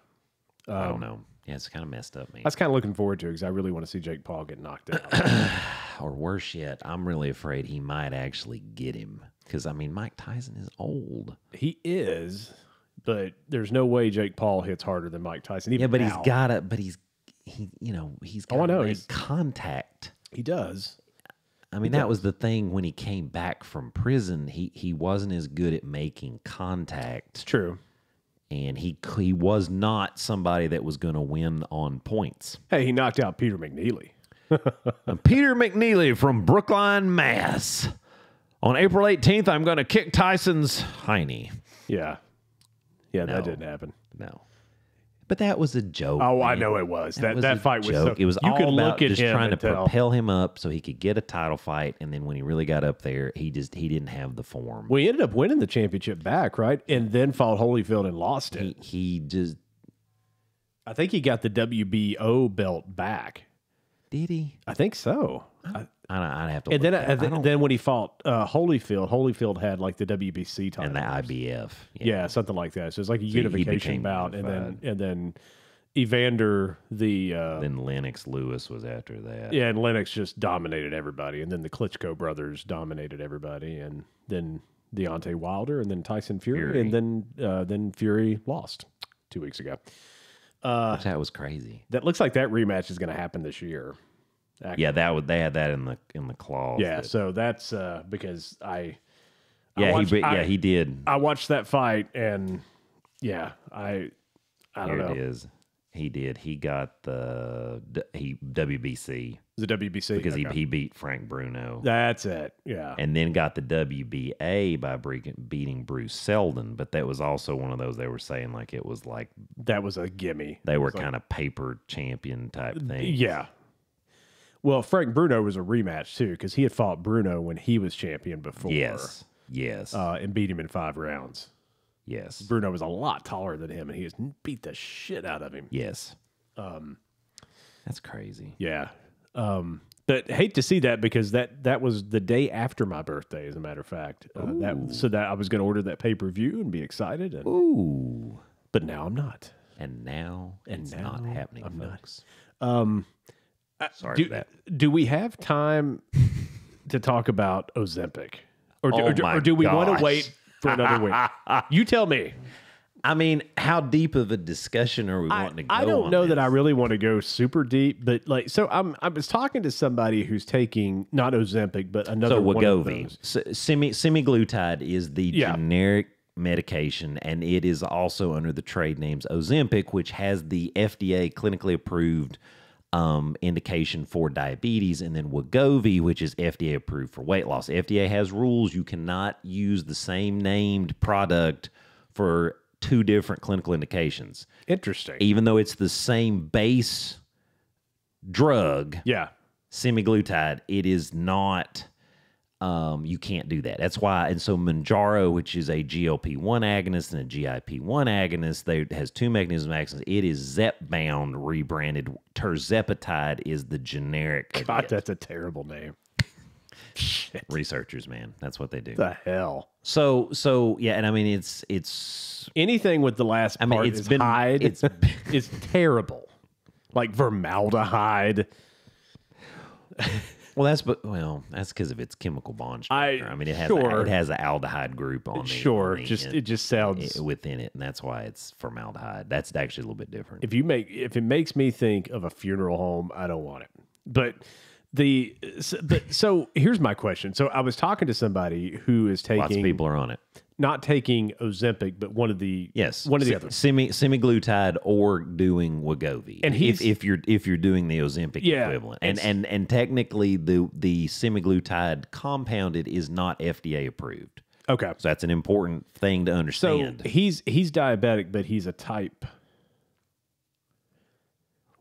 I Um, don't know. Yeah, it's kind of messed up, man. I was kind of looking forward to it because I really want to see Jake Paul get knocked out. Or worse yet, I'm really afraid he might actually get him because I mean, Mike Tyson is old. he is, but there's no way Jake Paul hits harder than Mike Tyson. Even Yeah, but now. he's got to. But he's he, you know, he's got Oh, I know, he's- contact. he does. I mean, that was the thing when he came back from prison. He he wasn't as good at making contact. It's true. And he he was not somebody that was going to win on points. Hey, he knocked out Peter McNeely. Peter McNeely from Brookline, Mass. On April 18th, I'm going to kick Tyson's hiney. Yeah, yeah, No. that didn't happen. No, but that was a joke. Oh, I know it was. That that, a fight was joke. so. it was you all could about look at just him trying to tell. propel him up so he could get a title fight, and then when he really got up there, he just he didn't have the form. We ended up winning the championship back, right? And then fought Holyfield and lost it. He, he just I think he got the WBO belt back. did he. I think so. I, I, I'd have to. and then, I then, don't- then when he fought uh, Holyfield, Holyfield had like the WBC title and the IBF. Yeah, something like that. So it's like a he unification bout, and then and then Evander the uh, Then Lennox Lewis was after that. yeah, and Lennox just dominated everybody, and then the Klitschko brothers dominated everybody, and then Deontay Wilder, and then Tyson Fury, Fury. and then uh, then Fury lost two weeks ago. Which that was crazy. That looks like that rematch is going to happen this year. Actually. Yeah, that would they had that in the in the clause. Yeah, that- so that's uh, because I I yeah, watched- he, I- yeah, he did. I watched that fight, and yeah, I I don't Here know. it is. He did. He got the he WBC The WBC because Okay. he, he beat Frank Bruno, That's it. Yeah. and then got the WBA by beating Bruce Seldon. But that was also one of those they were saying like it was like that was a gimme. they were kind of paper champion type thing. Yeah. Well, Frank Bruno was a rematch too because he had fought Bruno when he was champion before. Yes. Yes. Uh, and beat him in five rounds. yes. Bruno was a lot taller than him, and he just beat the shit out of him. Yes. Um, That's crazy. Yeah. Um, but hate to see that because that that was the day after my birthday, as a matter of fact. Uh, that so that I was going to order that pay per view and be excited, and, Ooh. but now I'm not. And now And it's not happening, I'm not. folks. Um, Uh, Sorry do, do we have time to talk about Ozempic, or do, Oh or do, or do we want to wait for another week? You tell me. I mean, how deep of a discussion are we I, wanting to go? I don't on know this? that I really want to go super deep, but like, so I'm I was talking to somebody who's taking not Ozempic, but another So one of those. S- semi semaglutide is the Yeah. generic medication, and it is also under the trade names Ozempic, which has the FDA clinically approved um, indication for diabetes, and then Wegovy, which is FDA approved for weight loss. FDA has rules you cannot use the same named product for two different clinical indications, Interesting. even though it's the same base drug Yeah. semaglutide, it is not. Um, you can't do that. That's why. And so Mounjaro, which is a GLP one agonist and a GIP one agonist, they has two mechanisms of action. It is Zepbound rebranded. Tirzepatide is the generic. God, that's a terrible name. researchers, man, that's what they do. The hell. So, so yeah, and I mean, it's it's Anything with the last I mean, part it's is been- hide. it's- is terrible. Like formaldehyde. Well, that's but well, that's because of its chemical bond I- structure. I, mean, it has sure. it has an aldehyde group on the Sure, the just it just sounds. i- within it, and that's why it's formaldehyde. That's actually a little bit different. if you make if it makes me think of a funeral home, I don't want it. But The so, but, so here's my question. So I was talking to somebody who is Lots of taking people are on it. Not taking Ozempic, but one of the Yes, one of the others. Semi semaglutide or doing Wegovy, And if, he's- if you're if you're doing the Ozempic Yeah, equivalent, and and and technically the the semaglutide compounded is not FDA approved, Okay. so that's an important thing to understand. So he's he's diabetic, but he's a type.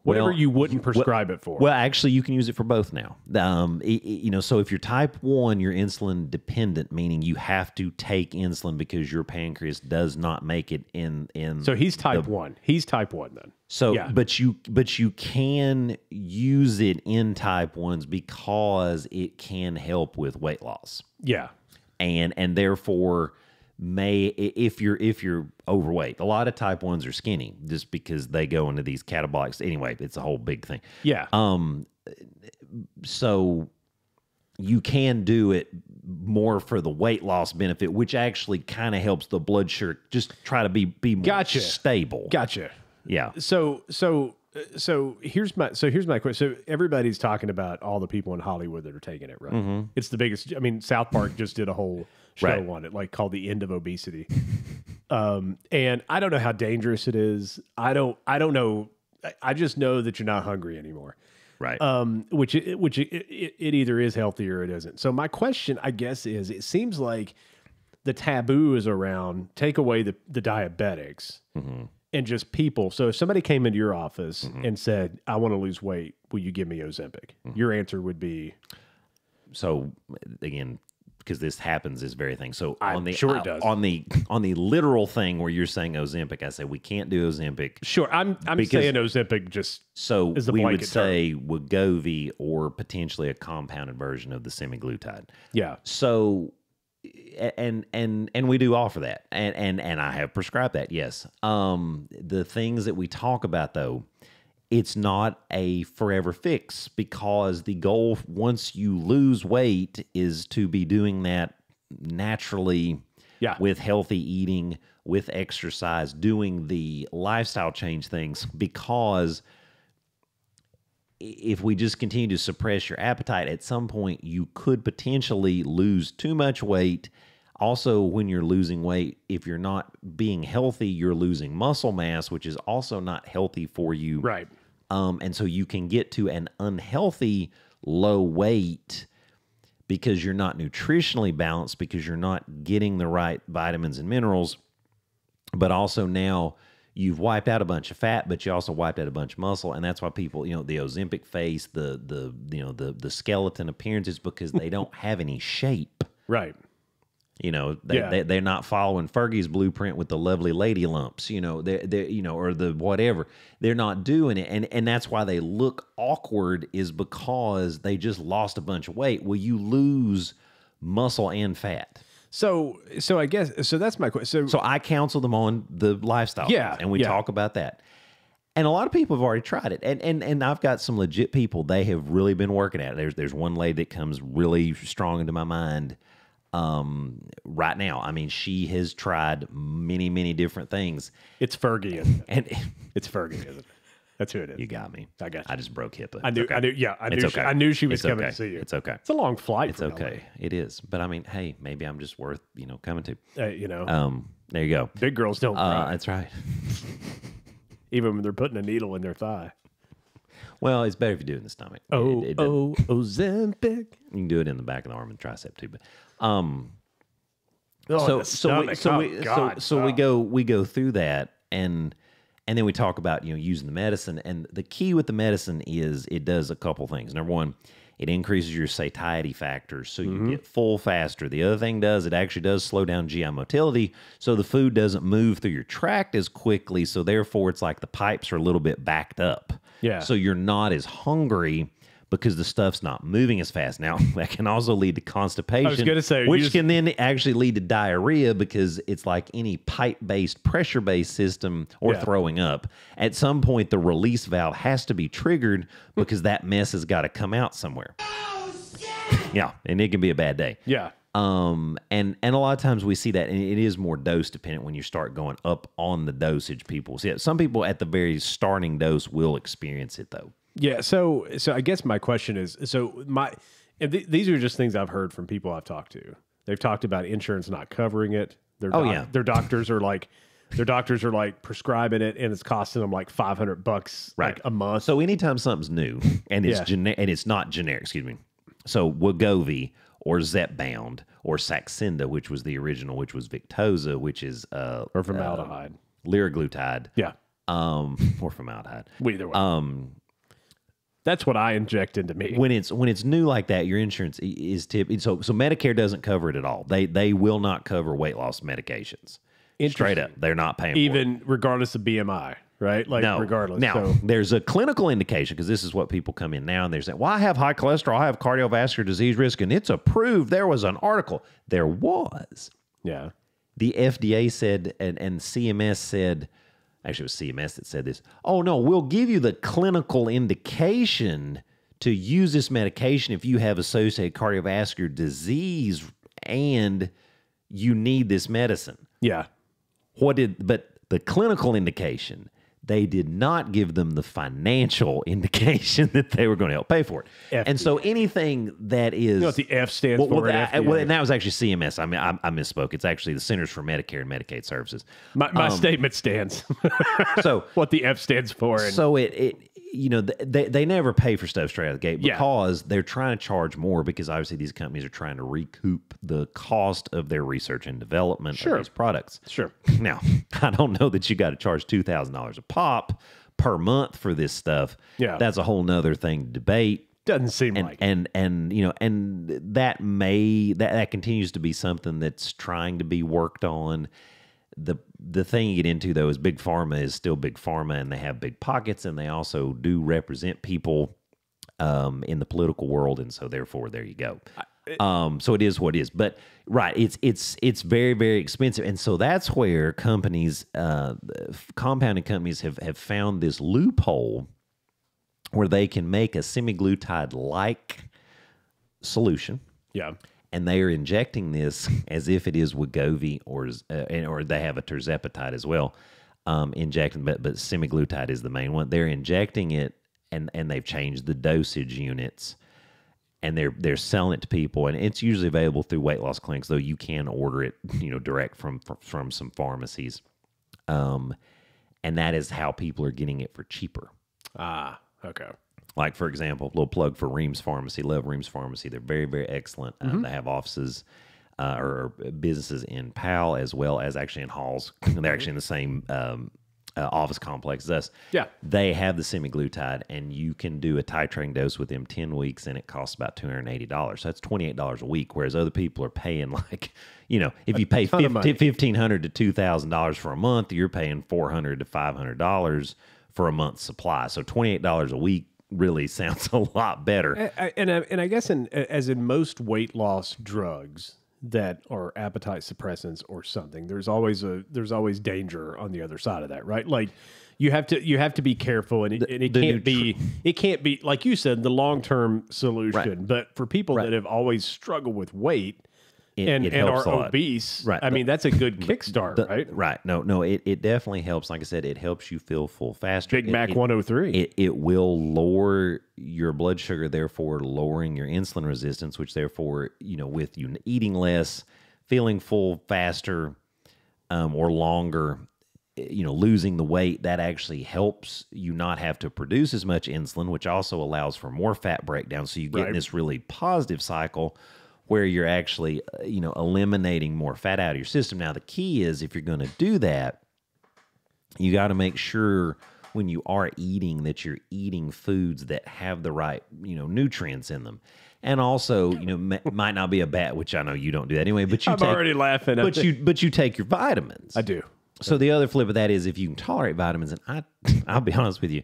Whatever Well, you wouldn't prescribe it for. Well, actually, you can use it for both now. Um, i- i- you know, so if you're type one, you're insulin dependent, meaning you have to take insulin because your pancreas does not make it in in. so he's type one. He's type one then. So, Yeah. but you but you can use it in type ones because it can help with weight loss, Yeah. and and therefore may if you're if you're overweight, a lot of type ones are skinny just because they go into these catabolics. Anyway, it's a whole big thing. Yeah. Um, so you can do it more for the weight loss benefit, which actually kind of helps the blood sugar just try to be be more Gotcha. stable. gotcha. Yeah. So so so here's my so here's my question. So everybody's talking about all the people in Hollywood that are taking it, right? It's the biggest. I mean, South Park just did a whole show Right. on it, like called "The End of Obesity." um, and I don't know how dangerous it is. I don't. I don't know. I- just know that you're not hungry anymore. Right. um, which it, which it, it, it either is healthy or it isn't. So my question, I guess, is it seems like the taboo is around take away the the diabetics and just people. So if somebody came into your office and said, "I want to lose weight, will you give me Ozempic?" Your answer would be, so again because this happens this very thing so I'm on the sure it uh, does. on the on the literal thing where you're saying ozempic i say we can't do ozempic "Sure, I'm I'm saying Ozempic." Just so Is the we would blanket term. say wegovy or potentially a compounded version of the semaglutide yeah, so and and and we do offer that and and and i have prescribed that yes um the things that we talk about though it's not a forever fix because the goal once you lose weight is to be doing that naturally Yeah. with healthy eating with exercise doing the lifestyle change things because if we just continue to suppress your appetite, at some point you could potentially lose too much weight. Also, when you're losing weight, if you're not being healthy, you're losing muscle mass, which is also not healthy for you. right. Um, and so you can get to an unhealthy low weight because you're not nutritionally balanced, because you're not getting the right vitamins and minerals. But also now you've wiped out a bunch of fat, but you also wiped out a bunch of muscle, and that's why people, you know, the Ozempic face, the the you know the the skeleton appearances because they don't have any shape. Right. You know, they, Yeah. they they're not following Fergie's blueprint with the lovely lady lumps. You know, they they you know, or the whatever. They're not doing it, and and that's why they look awkward. Is because they just lost a bunch of weight. Well, you lose muscle and fat. So so I guess so. That's my question. So, So I counsel them on the lifestyle. Yeah, and we yeah. talk about that. And a lot of people have already tried it, and and and I've got some legit people. They have really been working at it. There's there's one lady that comes really strong into my mind um, right now. I mean, she has tried many many different things, it's Fergie, it? and It's Fergie, isn't it? That's who it is. you got me. I got you. I just broke HIPAA. I knew. It's I knew. Yeah, I knew. She. I knew she was It's coming okay. to see you. It's okay. It's a long flight. It's okay. It is, but I mean, hey, maybe I'm just worth you know coming to. Uh, you know, Um, there you go. big girls don't Uh, cry, that's right. even when they're putting a needle in their thigh. Well, it's better if you do it in the stomach. Oh, It- it oh, Ozempic. You can do it in the back of the arm and tricep too, but um, Oh, so so we, so Oh, we so, God. so we Oh. go we go through that and and then we talk about you know using the medicine and the key with the medicine is it does a couple things. Number one, it increases your satiety factors so you Mm-hmm. get full faster. The other thing does it actually does slow down GI motility so the food doesn't move through your tract as quickly. So therefore, it's like the pipes are a little bit backed up. Yeah. So you're not as hungry because the stuff's not moving as fast. Now that can also lead to constipation. gonna say, which just- can then actually lead to diarrhea because it's like any pipe-based, pressure-based system or Yeah. throwing up. At some point, the release valve has to be triggered because that mess has got to come out somewhere. Oh, yeah, and it can be a bad day. Yeah. Um, and and a lot of times we see that, and it is more dose dependent when you start going up on the dosage. People see it. Some people at the very starting dose will experience it though. Yeah. So, so I guess my question is, so my, and th- these are just things I've heard from people I've talked to. They've talked about insurance not covering it. Their Oh, yeah. Their doctors are like, their doctors are like prescribing it, and it's costing them like five hundred bucks like a month. So anytime something's new and it's Yeah. and it's not generic, excuse me. So Wegovy or Zepbound or Saxenda, which was the original, which was Victoza, which is uh, or formaldehyde. liraglutide, yeah. um, or formaldehyde. Either way. Um, That's what I inject into me. when it's when it's new like that, your insurance is tip. So so Medicare doesn't cover it at all. They they will not cover weight loss medications. Straight up, they're not paying for it. Even regardless of BMI, right? Like No, regardless. Now so, there's a clinical indication because this is what people come in now and they're saying, "Well, I have high cholesterol, I have cardiovascular disease risk, and it's approved." There was an article. There was. yeah. The FDA said, and, and CMS said, actually, it was CMS that said this. Oh no, we'll give you the clinical indication to use this medication if you have associated cardiovascular disease and you need this medicine Yeah. what did but the clinical indication they did not give them the financial indication that they were going to help pay for it and so anything that is You know what the F stands well, well, for? FDA? well, and that was actually CMS. I mean, I, I misspoke. It's actually the Centers for Medicare and Medicaid Services. my my um, statement stands. So, what the F stands for. And so it, it, you know, they they never pay for stuff straight out of the gate Yeah. because they're trying to charge more because obviously these companies are trying to recoup the cost of their research and development Sure. of these products. sure. Now, I don't know that you got to charge two thousand dollars a pop per month for this stuff. Yeah. that's a whole nother thing to debate. Doesn't seem And like. and and you know, and that may that that continues to be something that's trying to be worked on. The the thing you get into though is big pharma is still big pharma, and they have big pockets, and they also do represent people um, in the political world, and so therefore there you go. Um, so it is what it is, but right, it's it's it's very very expensive, and so that's where companies, uh, compounding companies have have found this loophole where they can make a semaglutide like solution yeah. And they are injecting this as if it is Wegovy or uh, or they have a tirzepatide as well. Um, injecting, but but semaglutide is the main one. They're injecting it, and and they've changed the dosage units, and they're they're selling it to people, and it's usually available through weight loss clinics, though you can order it, you know, direct from from, from some pharmacies. Um, and that is how people are getting it for cheaper. Ah, okay. Like for example, little plug for Reams Pharmacy. Love Reams Pharmacy. They're very very excellent. Um, they have offices uh, or businesses in Powell as well as actually in Halls. They're actually in the same um, uh, office complex as us. Yeah. They have the semaglutide, and you can do a titrating dose with them ten weeks, and it costs about two hundred and eighty dollars. So that's twenty eight dollars a week. Whereas other people are paying like, you know, if you pay ton of money. fifteen hundred to two thousand dollars for a month, you're paying four hundred to five hundred dollars for a month's supply. So twenty eight dollars a week really sounds a lot better. I- I- and I, and I guess in as in most weight loss drugs that are appetite suppressants or something, there's always a there's always danger on the other side of that, right? Like you have to you have to be careful, and it, and it can't be it can't be like you said the long term solution. But for people that have always struggled with weight It- and it and helps are obese, Right. I The- mean that's a good kickstart, The- right? Right. No, no, it, it definitely helps. Like I said, it helps you feel full faster. Big It- Mac it- 103. It, it will lower your blood sugar, therefore lowering your insulin resistance, which therefore, you know, with you eating less, feeling full faster um, or longer, eh, you know, losing the weight, that actually helps you not have to produce as much insulin, which also allows for more fat breakdown. So you get in this really positive cycle where you're actually, uh, you know, eliminating more fat out of your system. Now, the key is if you're going to do that, you got to make sure when you are eating that you're eating foods that have the right you know nutrients in them and also you know m- might not be a bat, which i know you don't do that anyway but you I'm take, already laughing. but you but you take your vitamins I do. so the other flip of that is if you can tolerate vitamins and i i'll be honest with you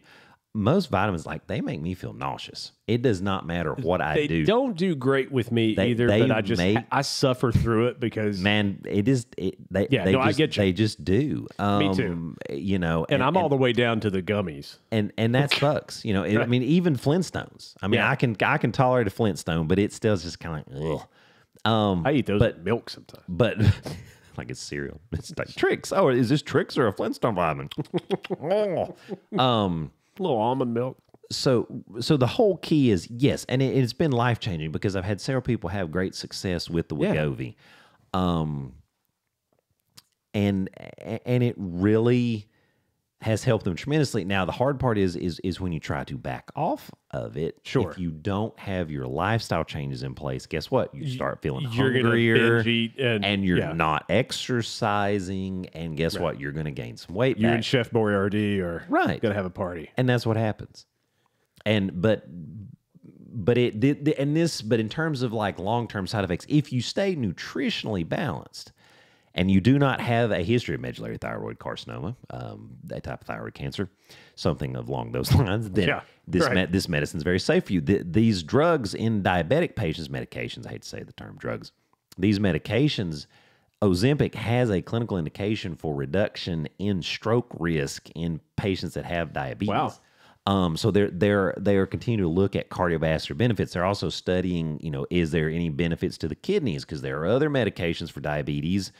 most vitamins like they make me feel nauseous it does not matter what i They do don't do great with me They- either, they but I just make- I suffer through it because man it is it, they, Yeah, they no, I just, get you. they just do um, too. you know and I'm all the way down to the gummies. and and that sucks. You know, it, I mean, even Flintstones. I mean, Yeah. I can I can tolerate a Flintstone, but it still is just kind of like, ugh. Um, I eat those but- milk sometimes. but like it's cereal. It's like Trix. Oh, is this Trix or a Flintstone vitamin? Um, A little almond milk. so so the whole key is yes, and it, it's been life changing because I've had several people have great success with the Yeah. Wegovy, um, and and it really has helped them tremendously. Now the hard part is is is when you try to back off of it. Sure. if you don't have your lifestyle changes in place, guess what? You start feeling You're gonna hungrier, eat and- you're yeah. not exercising, and guess what? You're going to gain some weight You back. and Chef Boyardee are Right. gonna have a party. and that's what happens and but but it did and this but in terms of like long-term side effects if you stay nutritionally balanced and you do not have a history of medullary thyroid carcinoma um, that type of thyroid cancer something along those lines then Yeah, this right. me- this medicine is very safe for you Th- these drugs in diabetic patients medications i hate to say the term drugs these medications Ozempic has a clinical indication for reduction in stroke risk in patients that have diabetes. Wow. Um, so they're they're they are continuing to look at cardiovascular benefits. They're also studying, you know, is there any benefits to the kidneys? Because there are other medications for diabetes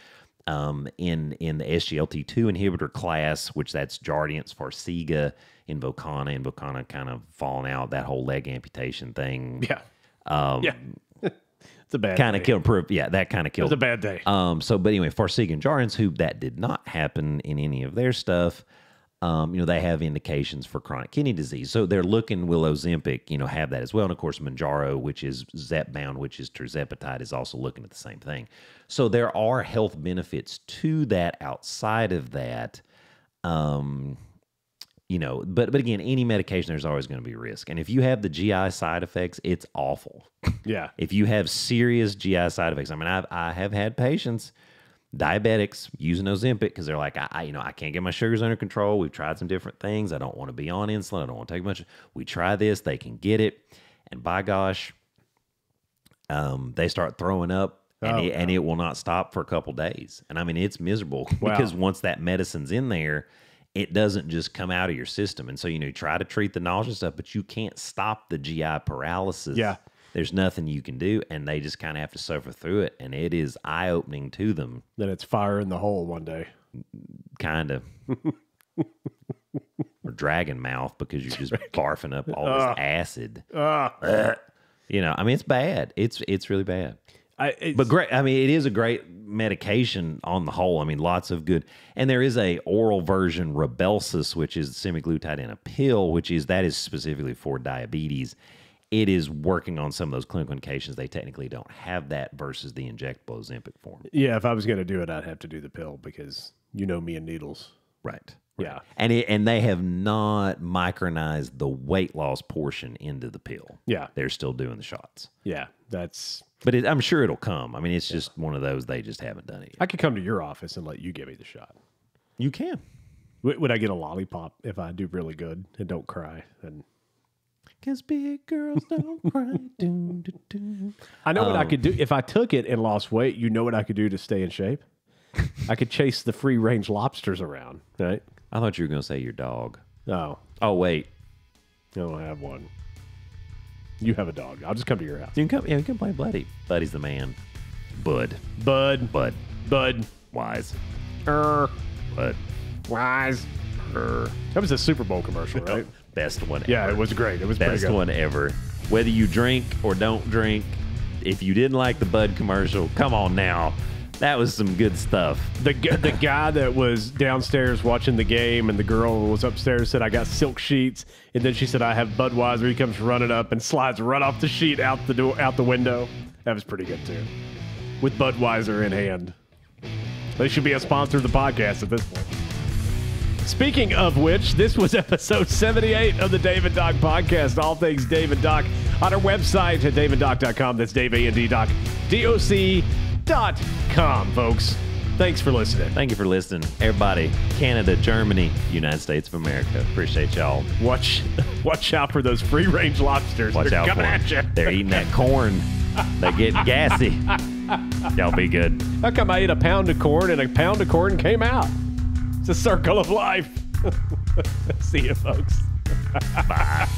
um, in in the SGLT2 inhibitor class, which that's Jardiance, Farxiga, Invokana, Invokana kind of falling out that whole leg amputation thing. Yeah. Um, yeah. it's a bad Kind of killed. proof- Yeah, that kind of killed. It's a bad day. Um, so, but anyway, Farxiga and Jardiance, who that did not happen in any of their stuff, um, you know, they have indications for chronic kidney disease. So they're looking, will Ozempic, you know, have that as well. And of course, Mounjaro, which is Zepbound, which is tirzepatide, is also looking at the same thing. So there are health benefits to that outside of that. Um, you know, but but again, any medication, there's always going to be risk. And if you have the GI side effects, it's awful. yeah. if you have serious GI side effects, I mean, I've, I have had patients, diabetics, using Ozempic because they're like, I, I, you know, I can't get my sugars under control. We've tried some different things. I don't want to be on insulin. I don't want to take much. We try this. They can get it, and by gosh, um, they start throwing up. And, Oh, it, and it will not stop for a couple days. And I mean, it's miserable Wow. because once that medicine's in there, it doesn't just come out of your system. And so, you know, you try to treat the nausea stuff, but you can't stop the GI paralysis Yeah. There's nothing you can do and they just kind of have to suffer through it and it is eye-opening to them. Then it's fire in the hole one day. kind of or dragon mouth because you're just barfing up all this acid. Ah. you know i mean it's bad. It's it's really bad. I, it's, but great i mean it is a great medication on the whole. I mean lots of good and there is a oral version Rybelsus which is semaglutide in a pill which is that is specifically for diabetes it is working on some of those clinical indications they technically don't have that versus the injectable ozempic form yeah, if I was going to do it, I'd have to do the pill because you know me and needles. right Yeah. and it, and they have not micronized the weight loss portion into the pill Yeah. they're still doing the shots Yeah. That's. but it, i'm sure it'll come i mean it's just one of those they just haven't done it yet I could come to your office and let you give me the shot. you can Would, would I get a lollipop if I do really good and don't cry? And Cause big girls don't cry. Doo, doo, doo. I know what Um, I could do if I took it and lost weight. You know what I could do to stay in shape? I could chase the free range lobsters around. Right? I thought you were gonna say your dog. No, Oh wait, I don't have one. You have a dog. I'll just come to your house. you can come. Yeah, you can play Buddy. Buddy's the man. Bud. Bud, Bud. Bud, Wise. er, Bud. wise. Er. That was a Super Bowl commercial, right? Best one. Yeah, ever. it was great. It was best one ever. Whether you drink or don't drink, if you didn't like the Bud commercial, come on now. That was some good stuff. The the guy that was downstairs watching the game, and the girl was upstairs said, "I got silk sheets," and then she said, "I have Budweiser." He comes running up and slides right off the sheet out the door, out the window. That was pretty good too, with Budweiser in hand. They should be a sponsor of the podcast at this point. Speaking of which, this was episode 78 of the Dave and Doc podcast. All things Dave and Doc on our website at daveanddoc.com. That's Dave A and D Doc, D O C dot com, folks. Thanks for listening. Thank you for listening, everybody. Canada, Germany, United States of America. Appreciate y'all. Watch, watch out for those free range lobsters. Watch They're out for coming at you. them. They're eating that corn. They're getting gassy. Y'all be good. How come I ate a pound of corn and a pound of corn came out? It's a circle of life. See you, folks. Bye.